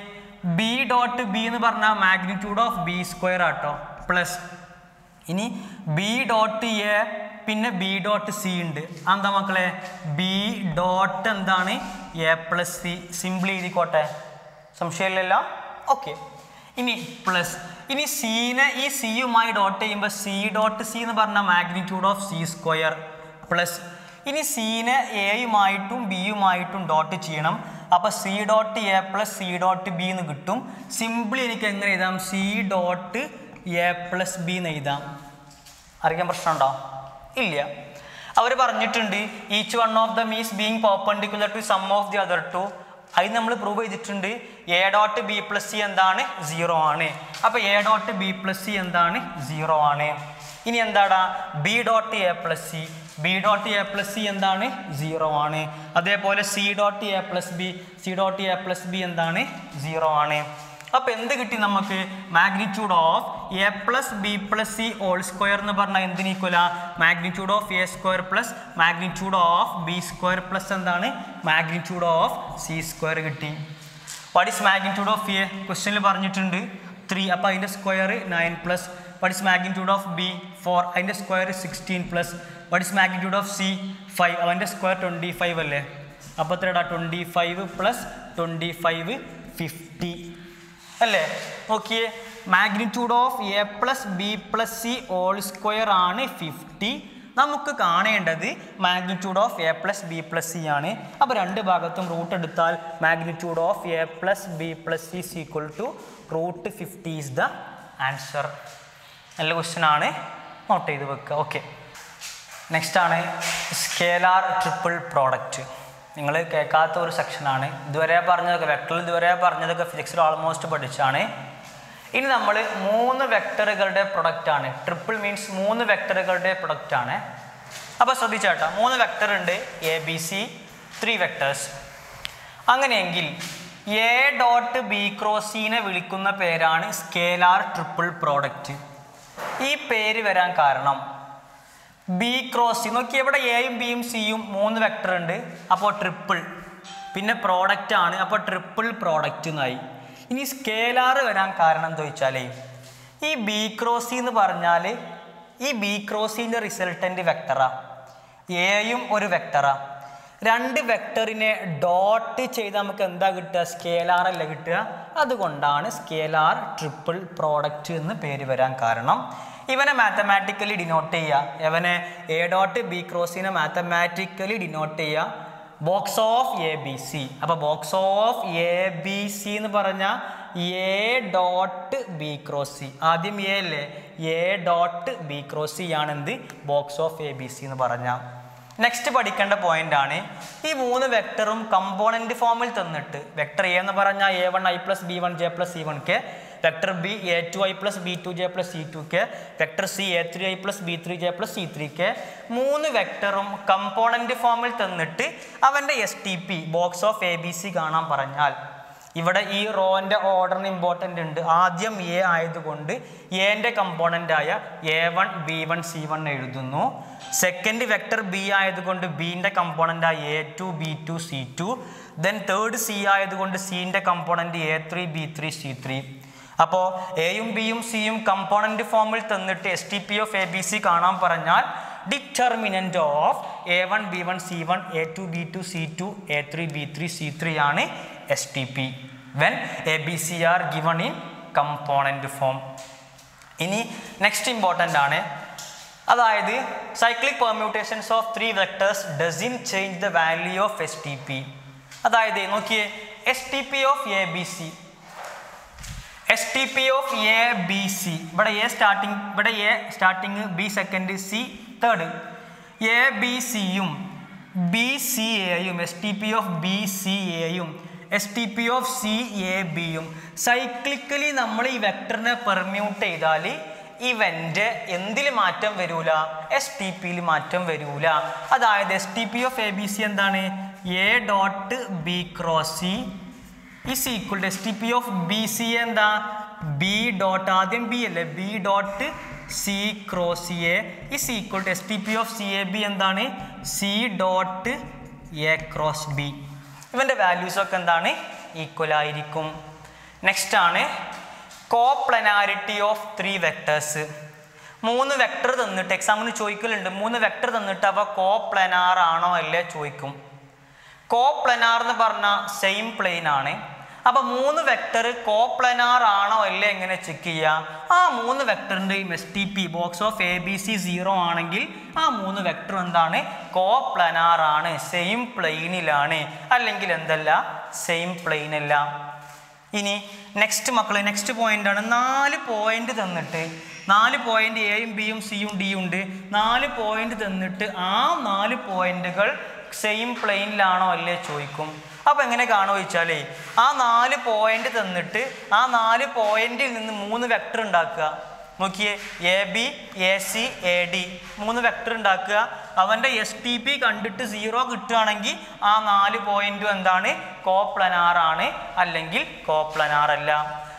ബി ഡോട്ട് ബി എന്ന് പറഞ്ഞാൽ മാഗ്നിറ്റ്യൂഡ് ഓഫ് ബി സ്ക്വയർ ആട്ടോ. പ്ലസ് ഇനി ബി ഡോട്ട് എ പിന്നെ ബി ഡോട്ട് സി ഉണ്ട്. എന്താ മക്കളെ? ബി ഡോട്ട് എന്താണ്? എ പ്ലസ് സി സിമ്പിൾ എഴുതിക്കോട്ടെ. സംശയമില്ലല്ലോ? ഓക്കെ ഇനി പ്ലസ് ഇനി സീനെ ഈ സിയുമായി ഡോട്ട് ചെയ്യുമ്പോൾ സി ഡോട്ട് സി എന്ന് പറഞ്ഞാൽ magnitude of c square plus ഇനി സീനെ എയുമായിട്ടും ബിയുമായിട്ടും ഡോട്ട് ചെയ്യണം. അപ്പോൾ c dot a plus c dot b എന്ന് കിട്ടും. സിമ്പിളി എനിക്ക് എങ്ങനെ എഴുതാം? C dot a plus b എന്ന് എഴുതാം. അറിയാൻ പ്രശ്നമുണ്ടോ? ഇല്ല. അവർ പറഞ്ഞിട്ടുണ്ട് each one of the മീസ് being perpendicular to sum of the other two അത് നമ്മൾ പ്രൂവ് ചെയ്തിട്ടുണ്ട് A dot B plus C എന്താണ്? സീറോ ആണ്. അപ്പോൾ A dot B plus c എന്താണ്? സീറോ ആണ്. ഇനി എന്താടാ? B dot a plus c b dot a plus c എന്താണ്? സീറോ ആണ്. അതേപോലെ c dot a plus b c dot a plus b എന്താണ്? സീറോ ആണ്. അപ്പൊ എന്ത് കിട്ടി നമുക്ക്? Magnitude of a plus B plus C whole square എന്ന് പറഞ്ഞാൽ എന്തിന് equal magnitude of A square plus magnitude of B square plus എന്താണ്? മാഗ്നിറ്റ്യൂഡ് ഓഫ് സി സ്ക്വയർ കിട്ടി. What is magnitude of a ക്വസ്റ്റ്യനിൽ പറഞ്ഞിട്ടുണ്ട്. ത്രീ അപ്പോൾ അതിന്റെ square nine plus what is magnitude of b four അതിന്റെ square sixteen plus what is magnitude of c five അവന്റെ square twenty five അല്ലേ? അപ്പോൾ എത്രടാ twenty five plus twenty five fifty അല്ലേ? നോക്കിയേ. Magnitude of A plus B plus C all square ആണ് fifty നമുക്ക് കാണേണ്ടത് magnitude of A plus B plus C ആണ്. അപ്പോൾ രണ്ട് ഭാഗത്തും റൂട്ട് എടുത്താൽ magnitude of A plus b plus c equal to root fifty is the answer നല്ല question ആണ്. നോട്ട് ചെയ്ത് വെക്കുക ഓക്കെ നെക്സ്റ്റ് ആണ് സ്കേലാർ ട്രിപ്പിൾ പ്രോഡക്റ്റ് നിങ്ങൾ കേൾക്കാത്ത ഒരു സെക്ഷനാണ് ഇതുവരെ പറഞ്ഞതൊക്കെ വെക്ടറിൽ ഇതുവരെ പറഞ്ഞതൊക്കെ ഫിസിക്സിൽ ഓൾമോസ്റ്റ് പഠിച്ചാണ് ഇനി നമ്മൾ മൂന്ന് വെക്ടറുകളുടെ പ്രൊഡക്റ്റ് ആണ്. ട്രിപ്പിൾ മീൻസ് മൂന്ന് വെക്ടറുകളുടെ പ്രൊഡക്റ്റ് ആണ്. അപ്പോൾ ശ്രദ്ധിച്ചേട്ടാ മൂന്ന് വെക്ടർ ഉണ്ട്. A b c three vectors അങ്ങനെയെങ്കിൽ എ ഡോട്ട് ബി ക്രോസിനെ വിളിക്കുന്ന പേരാണ് സ്കേലാർ ട്രിപ്പിൾ പ്രോഡക്റ്റ് ഈ പേര് വരാൻ കാരണം ബി ക്രോസ് സി നോക്കി ഇവിടെ എയും ബിയും സിയും മൂന്ന് വെക്ടർ ഉണ്ട്. അപ്പോൾ ട്രിപ്പിൾ പിന്നെ പ്രോഡക്റ്റ് ആണ്. അപ്പോൾ ട്രിപ്പിൾ പ്രോഡക്റ്റ് എന്നായി ഇനി സ്കേലാർ വരാൻ കാരണം എന്താ വെച്ചാൽ ഈ ബി ക്രോസി എന്ന് പറഞ്ഞാൽ ഈ ബി ക്രോസിന്റെ റിസൾട്ടന്റ് വെക്ടറാ എയും ഒരു വെക്ടറാ രണ്ട് വെക്ടറിനെ ഡോട്ട് ചെയ്ത് നമുക്ക് എന്താ കിട്ടുക? സ്കേലാർ അല്ല കിട്ടുക? അതുകൊണ്ടാണ് സ്കേലാർ ട്രിപ്പിൾ പ്രോഡക്റ്റ് എന്ന് പേര് വരാൻ കാരണം. ഇവനെ മാത്തമാറ്റിക്കലി ഡിനോട്ട് ചെയ്യുക. ഇവനെ എ ഡോട്ട് ബി ക്രോസിനെ മാത്തമാറ്റിക്കലി ഡിനോട്ട് ചെയ്യുക. Box of a b c അപ്പോൾ box of a b c എന്ന് പറഞ്ഞാൽ a dot b cross c ആദ്യം എ അല്ലേ? A dot b cross c ആണെന്ത് box of a b c എന്ന് പറഞ്ഞാൽ next പഠിക്കേണ്ട പോയിന്റ് ആണ് ഈ മൂന്ന് വെക്ടറും കമ്പോണന്റ് ഫോമിൽ തന്നിട്ട് വെക്ടർ എ എന്ന് പറഞ്ഞാൽ a one i plus b one j plus c one k vector b a two i plus b two j plus c two k vector c a three i plus b three j plus c three k മൂന്ന് വെക്ടറും component ഫോമിൽ തന്നിട്ട് അവന്റെ S T P box of a b c കാണാൻ പറഞ്ഞാൽ. ഇവിടെ ഈ റോന്റെ ഓർഡറിന് ഇമ്പോർട്ടന്റ് ഉണ്ട്. ആദ്യം എ ആയതുകൊണ്ട് എന്റെ കമ്പോണന്റായ a one b one c one എഴുതുന്നു. സെക്കൻഡ് വെക്ടർ ബി ആയതുകൊണ്ട് ബീന്റെ കമ്പോണന്റായ a two b two c two then third c ആയതുകൊണ്ട് സീന്റെ component a three b three c three അപ്പോൾ എയും ബിയും സിയും കമ്പോണന്റ് ഫോമിൽ തന്നിട്ട് S T P of a b c കാണാൻ പറഞ്ഞാൽ determinant of a one b one c one a two b two c two a three b three c three ആണ് S T P when a b c are given in component form ഇനി next important ആണ്. അതായത് cyclic permutations of three vectors in change the value of S T P അതായത് നോക്കിയേ S T P of a b c S T P of a b c ഇവിടെ A starting ഇവിടെ a starting b second c third a b സിയും B C എയും S T P of b c എയും S T P of c a ബിയും cyclically നമ്മൾ ഈ വെക്ടറിനെ permute ചെയ്താൽ event എന്തിൽ മാറ്റം വരൂല? എസ് ടി പിയിൽ മാറ്റം വരൂല. അതായത് S T P of a b c എന്താണ്? A dot b cross c is equal to S T P of b c എന്താ? ബി ഡോട്ട് ആദ്യം ബി അല്ലേ? B dot c cross a is equal to S T P of c a b എന്താണ്? C dot a cross b ഇവന്റെ വാല്യൂസൊക്കെ എന്താണ്? Equal ആയിരിക്കും. Next ആണ് coplanarity of three vectors മൂന്ന് വെക്ടർ തന്നിട്ട് എക്സാമിന് ചോദിക്കലുണ്ട് മൂന്ന് വെക്ടർ തന്നിട്ട് അവ കോപ്ലനാർ ആണോ അല്ലേ ചോദിക്കും. കോപ്ലനാർ എന്ന് പറഞ്ഞാൽ സെയിം പ്ലെയിൻ ആണ്. അപ്പൊ മൂന്ന് വെക്ടർ കോപ്ലനാർ ആണോ അല്ലേ എങ്ങനെ ചെക്ക് ചെയ്യാം? ആ മൂന്ന് വെക്ടറിന്റെയും S T P box of a b c zero ആണെങ്കിൽ ആ മൂന്ന് വെക്ടർ എന്താണ്? കോപ്ലനാർ ആണ് സെയിം പ്ലെയിനിലാണ് അല്ലെങ്കിൽ എന്തല്ല? സെയിം പ്ലെയിൻ അല്ല. ഇനി നെക്സ്റ്റ് മക്കളെ നെക്സ്റ്റ് പോയിന്റ് ആണ്. നാല് പോയിന്റ് തന്നിട്ട് നാല് പോയിന്റ് എയും ബിയും സിയും ഡിയും ഉണ്ട്. നാല് പോയിന്റ് തന്നിട്ട് ആ നാല് പോയിന്റുകൾ സെയിം പ്ലെയിനിലാണോ അല്ലേ ചോദിക്കും. അപ്പോൾ എങ്ങനെ കാണുമോ ചോദിച്ചാലേ ആ നാല് പോയിന്റ് തന്നിട്ട് ആ നാല് പോയിന്റിൽ നിന്ന് മൂന്ന് വെക്ടർ ഉണ്ടാക്കുക. നോക്കിയേ a b a c a d മൂന്ന് വെക്ടർ ഉണ്ടാക്കുക. അവന്റെ എസ് ടി പി കണ്ടിട്ട് സീറോ കിട്ടുകയാണെങ്കിൽ ആ നാല് പോയിന്റും എന്താണ്? കോപ്ലനാർ ആണ്. അല്ലെങ്കിൽ കോപ്ലനാർ അല്ല.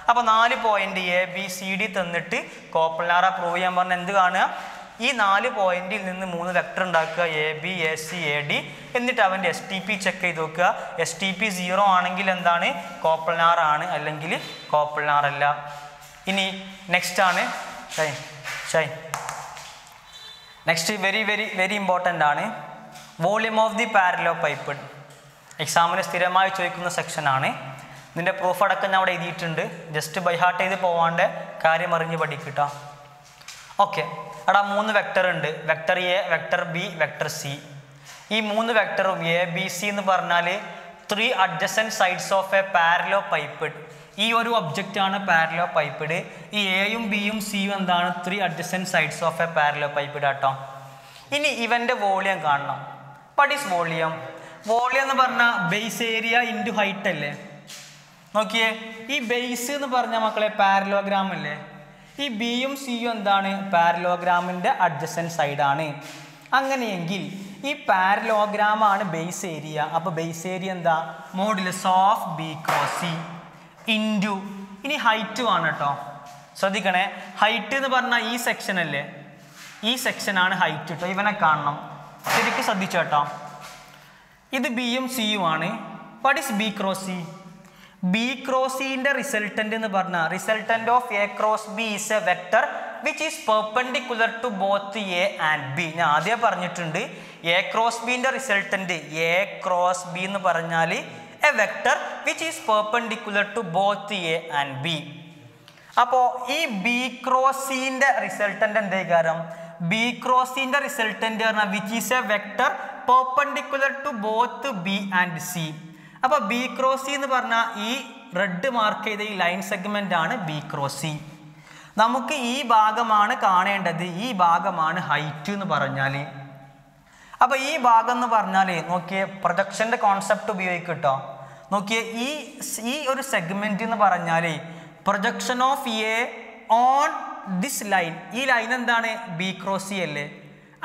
അപ്പോൾ നാല് point a b c d തന്നിട്ട് കോപ്ലനാറ പ്രൂവ് ചെയ്യാൻ പറഞ്ഞ എന്ത് കാണുക? ഈ നാല് പോയിന്റിൽ നിന്ന് മൂന്ന് വെക്ടർ ഉണ്ടാക്കുക. A b a c a d എന്നിട്ട് അവന്റെ എസ് ടി പി ചെക്ക് ചെയ്ത് നോക്കുക. എസ് ടി പി സീറോ ആണെങ്കിൽ എന്താണ്? കോപ്പിൾനാർ ആണ്. അല്ലെങ്കിൽ കോപ്പിൾനാർ അല്ല. ഇനി നെക്സ്റ്റ് ആണ്. ഷൈ shy next very very very important ആണ്. Volume of the parallelepiped എക്സാമിന് സ്ഥിരമായി ചോദിക്കുന്ന സെക്ഷനാണ് ഇതിന്റെ പ്രൂഫ് അടക്കം ഞാൻ അവിടെ എഴുതിയിട്ടുണ്ട്. ജസ്റ്റ് ബൈഹാർട്ട് ചെയ്ത് പോവാണ്ട് കാര്യം അറിഞ്ഞ് പഠിക്കട്ടോ ഓക്കെ അവിടെ മൂന്ന് വെക്ടർ ഉണ്ട്. Vector a vector b vector c ഈ മൂന്ന് വെക്ടറും എ ബി സി എന്ന് പറഞ്ഞാൽ three adjacent sides of a parallelepiped ഈ ഒരു ഒബ്ജക്റ്റ് ആണ് പാരലോ പൈപ്പിഡ് ഈ എയും ബിയും സിയും എന്താണ്? Three adjacent sides of a parallelepiped ആട്ടോ. ഇനി ഇവന്റെ വോളിയം കാണണം. What is volume? വോളിയം എന്ന് പറഞ്ഞാൽ ബേസ് ഏരിയ ഇന്റു ഹൈറ്റ് അല്ലേ? നോക്കിയേ. ഈ ബേസ് എന്ന് പറഞ്ഞ മക്കളെ പാരലോഗ്രാം അല്ലേ? ഈ ബിയും സിയും എന്താണ്? പാരലോഗ്രാമിന്റെ അഡ്ജസ്റ്റൻ സൈഡാണ് അങ്ങനെയെങ്കിൽ ഈ പാരലോഗ്രാമാണ് ബേസ് ഏരിയ അപ്പോൾ ബേസ് ഏരിയ എന്താ? Modulus of b cross c into ഇനി ഹൈറ്റും ആണ് കേട്ടോ ശ്രദ്ധിക്കണേ. ഹൈറ്റ് എന്ന് പറഞ്ഞാൽ ഈ സെക്ഷൻ അല്ലേ? ഈ സെക്ഷനാണ് ഹൈറ്റ് കേട്ടോ ഇവനെ കാണണം. ശരിക്കും ശ്രദ്ധിച്ചു കേട്ടോ ഇത് ബിയും സിയുമാണ് what is b cross c b cross ഇന്റെ റിസൾട്ടന്റ് എന്ന് പറഞ്ഞാൽ resultant of a cross b is a vector which is perpendicular to both a and b ഞാൻ ആദ്യം പറഞ്ഞിട്ടുണ്ട് എ ക്രോസ് ബിന്റെ റിസൾട്ടന്റ് എ ക്രോസ് ബി എന്ന് പറഞ്ഞാൽ a vector which is perpendicular to both a and b അപ്പോൾ ഈ B cross ഇന്റെ resultant എന്തേ കാരണം ബി ക്രോസ് ഇന്റെ റിസൾട്ടന്റ് പറഞ്ഞാൽ which is a vector perpendicular to both b and c അപ്പോൾ ബി ക്രോസി എന്ന് പറഞ്ഞാൽ ഈ റെഡ് മാർക്ക് ചെയ്ത ഈ ലൈൻ സെഗ്മെന്റ് ആണ് ബി ക്രോസി നമുക്ക് ഈ ഭാഗമാണ് കാണേണ്ടത്. ഈ ഭാഗമാണ് ഹൈറ്റ് എന്ന് പറഞ്ഞാൽ അപ്പോൾ ഈ ഭാഗം എന്ന് പറഞ്ഞാൽ നോക്കിയേ പ്രൊജക്ഷന്റെ കോൺസെപ്റ്റ് ഉപയോഗിക്കും കേട്ടോ നോക്കിയേ ഈ ഈ ഒരു സെഗ്മെന്റ് എന്ന് പറഞ്ഞാൽ projection of a on this line ഈ ലൈൻ എന്താണ്? ബി ക്രോസി അല്ലേ?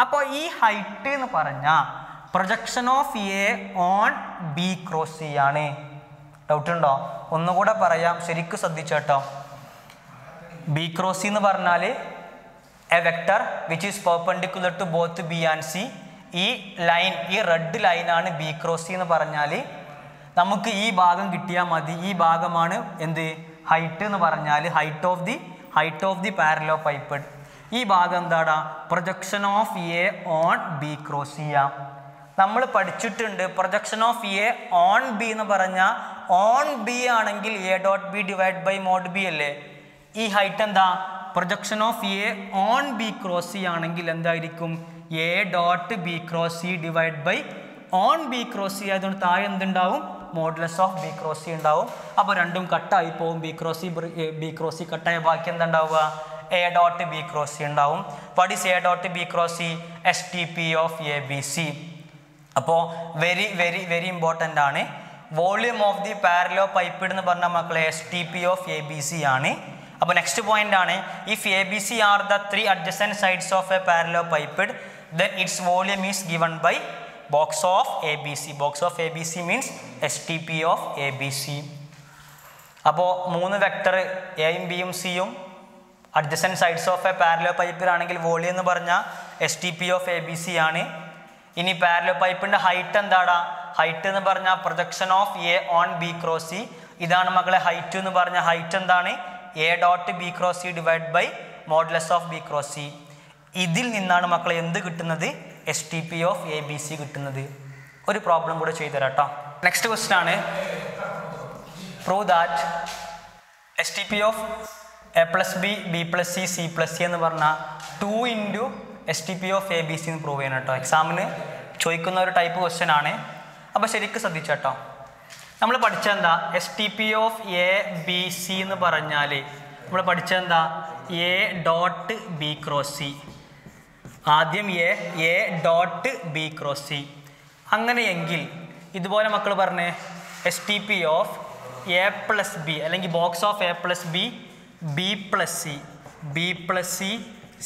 അപ്പോൾ ഈ ഹൈറ്റ് എന്ന് പറഞ്ഞാൽ projection of a on b cross c ആണ്. ഡൗട്ട് ഉണ്ടോ? ഒന്നുകൂടെ പറയാം. ശരിക്കും ശ്രദ്ധിച്ചേട്ടോ ബി ക്രോസ് സി എന്ന് പറഞ്ഞാൽ A vector which is perpendicular to both B and C ഈ ലൈൻ ഈ റെഡ് ലൈനാണ് ബി ക്രോസ് സി എന്ന് പറഞ്ഞാൽ നമുക്ക് ഈ ഭാഗം കിട്ടിയാൽ മതി. ഈ ഭാഗമാണ് എന്ത്? ഹൈറ്റ് എന്ന് പറഞ്ഞാൽ height of the height of the parallelepiped ഈ ഭാഗം എന്താടാ? Projection of A on B ക്രോസിയ നമ്മൾ പഠിച്ചിട്ടുണ്ട് projection of A on B എന്ന് പറഞ്ഞാൽ ഓൺ ബി ആണെങ്കിൽ A dot B divide by mod B അല്ലേ? ഈ ഹൈറ്റ് എന്താ? Projection of A on B cross C ആണെങ്കിൽ എന്തായിരിക്കും? A dot B cross C divide by on B cross C ആയതുകൊണ്ട് താഴെ എന്തുണ്ടാവും? Modulus of B cross C ഉണ്ടാവും. അപ്പോൾ രണ്ടും കട്ടായി പോകും. B cross C B cross C കട്ടായ ബാക്കി എന്താ ഉണ്ടാവുക A dot B cross C ഉണ്ടാവും. What is A dot B cross C S T P of A B C അപ്പോൾ വെരി വെരി വെരി ഇമ്പോർട്ടന്റ് ആണ്. Volume of the parallelepiped എന്ന് പറഞ്ഞ മക്കളെ S T P of A B C ആണ്. അപ്പോൾ next point ആണ്. If A B C are the three adjacent sides of a parallelepiped then its volume is given by box of A B C box of A B C means S T P of A B C അപ്പോൾ മൂന്ന് vector എയും ബിയും സിയും adjacent sides of a പാരലോ പൈപ്പിലാണെങ്കിൽ volume എന്ന് പറഞ്ഞാൽ S T P of A B C ആണ്. ഇനി പാരലോ പൈപ്പിന്റെ ഹൈറ്റ് എന്താടാ? ഹൈറ്റ് എന്ന് പറഞ്ഞാൽ projection of A on B cross C ഇതാണ് മകളെ ഹൈറ്റ് എന്ന് പറഞ്ഞ ഹൈറ്റ് എന്താണ്? A dot B cross C divide by modulus of B cross C ഇതിൽ നിന്നാണ് മക്കളെ എന്ത് കിട്ടുന്നത്? S T P of A B C കിട്ടുന്നത്. ഒരു പ്രോബ്ലം കൂടെ ചെയ്തു തരാം കേട്ടോ നെക്സ്റ്റ് ക്വസ്റ്റൻ ആണ്. Prove that S T P of A plus B B plus C C plus C എന്ന് പറഞ്ഞാൽ two into S T P of A B C എന്ന് പ്രൂവ് ചെയ്യണം കേട്ടോ എക്സാമിന് ചോദിക്കുന്ന ഒരു ടൈപ്പ് ക്വസ്റ്റ്യൻ ആണ്. അപ്പോൾ ശരിക്കും ശ്രദ്ധിച്ചേട്ടോ നമ്മൾ പഠിച്ചെന്താ S T P of A B C എന്ന് പറഞ്ഞാൽ നമ്മൾ പഠിച്ചെന്താ A dot B cross C ആദ്യം A A dot B cross C അങ്ങനെയെങ്കിൽ ഇതുപോലെ മക്കൾ പറഞ്ഞേ S T P of A plus B അല്ലെങ്കിൽ box of A plus B B plus C B plus C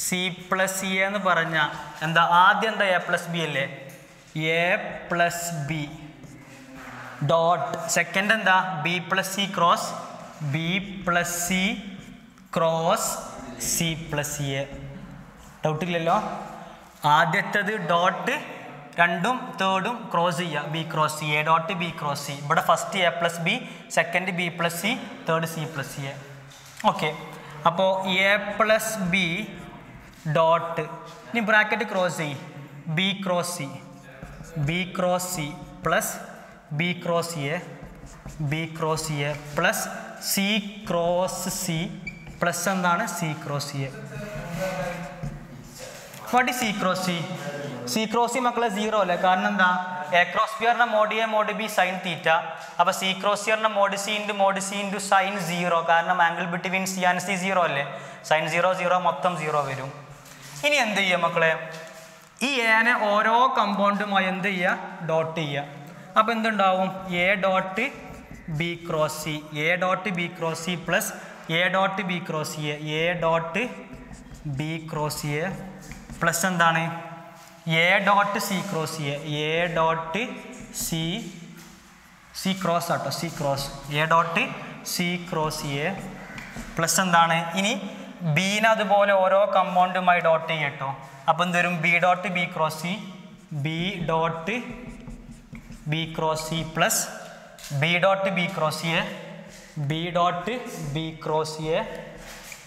C plus C എന്ന് പറഞ്ഞ എന്താ? ആദ്യം എന്താ എ പ്ലസ് ബി അല്ലേ? A plus B dot second എന്താ? B plus C cross B plus C cross C plus A ഡൗട്ടില്ലല്ലോ ആദ്യത്തേത് dot രണ്ടും തേർഡും ക്രോസ് ചെയ്യുക. B cross C A dot B cross C ഇവിടെ first A plus B second B plus C third C plus C A okay അപ്പോൾ A plus B dot. ഇനി bracket cross ചെയ് B cross C B cross C plus B cross A B cross A plus C cross C plus എന്താണ്? C cross A what ഈ C cross C C cross C മക്കളെ zero അല്ലേ? കാരണം എന്താ? A cross B പറഞ്ഞ mod A mod B sine theta അപ്പോൾ C cross C പറഞ്ഞ mod C into mod C into sine zero കാരണം angle between C and C zero അല്ലേ? Sine zero zero മൊത്തം സീറോ വരും. ഇനി എന്ത് ചെയ്യുക മക്കളെ? ഈ എനെ ഓരോ കമ്പൗണ്ടുമായി എന്ത് ചെയ്യുക ഡോട്ട് ചെയ്യുക അപ്പോൾ എന്തുണ്ടാവും? A dot B cross C A dot B cross C plus A dot B cross C A dot B cross A plus എന്താണ്? A dot C cross C A dot C C cross ആട്ടോ. C cross A dot C cross A plus എന്താണ്? ഇനി ബീനെ അതുപോലെ ഓരോ കമ്പൗണ്ടുമായി dot ചെയ്യട്ടോ അപ്പം എന്ത് വരും? B dot B cross C B dot B cross C plus B dot B cross A B dot B cross A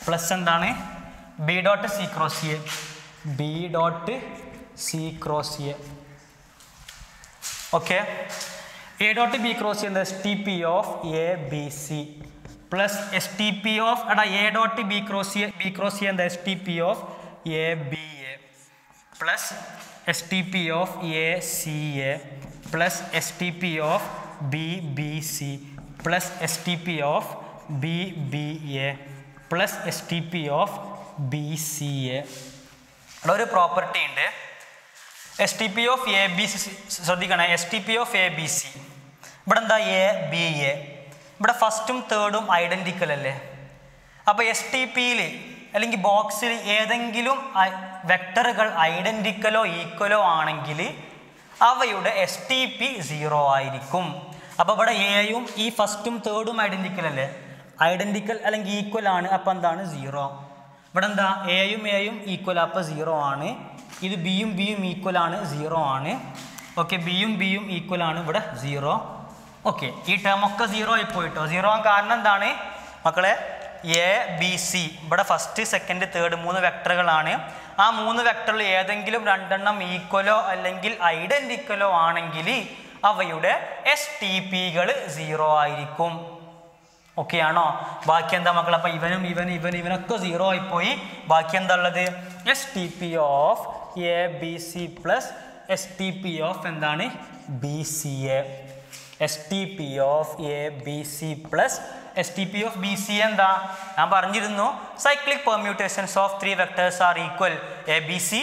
plus എന്താണ്? B dot C cross A B dot C cross A. Okay A dot B cross ചെയ്യുന്നത് S T P of A B C. Plus S T P of എടാ A dot B cross B cross എന്താ? S T P of A B A plus S T P of A C A plus S T P of B B C plus S T P of B B A plus S T P of B C A ഒരു property ഉണ്ട് S T P of A B C ശ്രദ്ധിക്കണേ. S T P of A B C ഇവിടെ എന്താ A B A ഇവിടെ ഫസ്റ്റും തേർഡും identical അല്ലേ? അപ്പോൾ S T പിയിൽ അല്ലെങ്കിൽ ബോക്സിൽ ഏതെങ്കിലും വെക്ടറുകൾ ഐഡന്റിക്കലോ ഈക്വലോ ആണെങ്കിൽ അവയുടെ എസ് ടി പി സീറോ ആയിരിക്കും. അപ്പോൾ ഇവിടെ എയും ഈ ഫസ്റ്റും തേർഡും ഐഡന്റിക്കൽ അല്ലേ? ഐഡന്റിക്കൽ അല്ലെങ്കിൽ ഈക്വൽ ആണ് അപ്പോൾ എന്താണ്? സീറോ ഇവിടെ എന്താ എയും എയും ഈക്വൽ അപ്പോൾ സീറോ ആണ്. ഇത് ബിയും ബിയും ഈക്വൽ ആണ് സീറോ ആണ്. ഓക്കെ ബിയും ബിയും ഈക്വൽ ആണ് ഇവിടെ സീറോ ഓക്കെ ഈ ടേം ഒക്കെ സീറോ ആയി പോയിട്ടോ. സീറോ ആകാൻ കാരണം എന്താണ്? മക്കളെ എ ബി സി ഇവിടെ ഫസ്റ്റ് സെക്കൻഡ് തേർഡ് മൂന്ന് വെക്ടറുകളാണ് ആ മൂന്ന് വെക്ടറിൽ ഏതെങ്കിലും രണ്ടെണ്ണം ഈക്വലോ അല്ലെങ്കിൽ ഐഡന്റിക്കലോ ആണെങ്കിൽ അവയുടെ എസ് ടി പികൾ സീറോ ആയിരിക്കും. ഓക്കെ ആണോ? ബാക്കി എന്താ മക്കൾ അപ്പം ഇവനും ഇവൻ ഇവൻ ഇവനൊക്കെ സീറോ ആയിപ്പോയി ബാക്കി എന്താ ഉള്ളത്? S T P of A B C plus S T P of എന്താണ്? B C A S T P of A B C plus S T P of B C എന്താ? ഞാൻ പറഞ്ഞിരുന്നു cyclic permutations of three vectors are equal A B C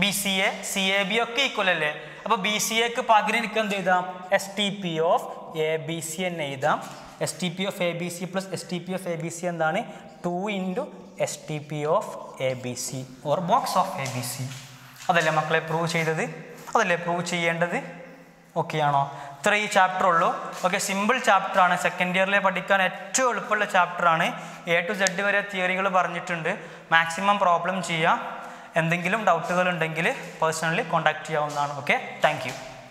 B C A C A B ഒക്കെ equal അല്ലേ? അപ്പോൾ B C എക്ക് പകരം എനിക്ക് എന്ത് എഴുതാം? S T P of A B C എന്ന് എഴുതാം. S T P of A B C plus S T P of A B C എന്താണ്? Two into S T P of A B C or box of A B C അതല്ലേ മക്കളെ prove ചെയ്തത്? അതല്ലേ prove ചെയ്യേണ്ടത്? Okay ആണോ? ഇത്ര ഈ chapter ഉള്ളൂ. ഓക്കെ സിമ്പിൾ ചാപ്റ്റർ ആണ്. സെക്കൻഡ് ഇയറിലെ പഠിക്കാൻ ഏറ്റവും എളുപ്പമുള്ള ചാപ്റ്റർ ആണ്. എ ടു സെഡ് വരെ തിയറികൾ പറഞ്ഞിട്ടുണ്ട്. മാക്സിമം പ്രോബ്ലം ചെയ്യുക. എന്തെങ്കിലും ഡൗട്ടുകൾ ഉണ്ടെങ്കിൽ പേഴ്സണലി കോൺടാക്ട് ചെയ്യാവുന്നതാണ്. Okay thank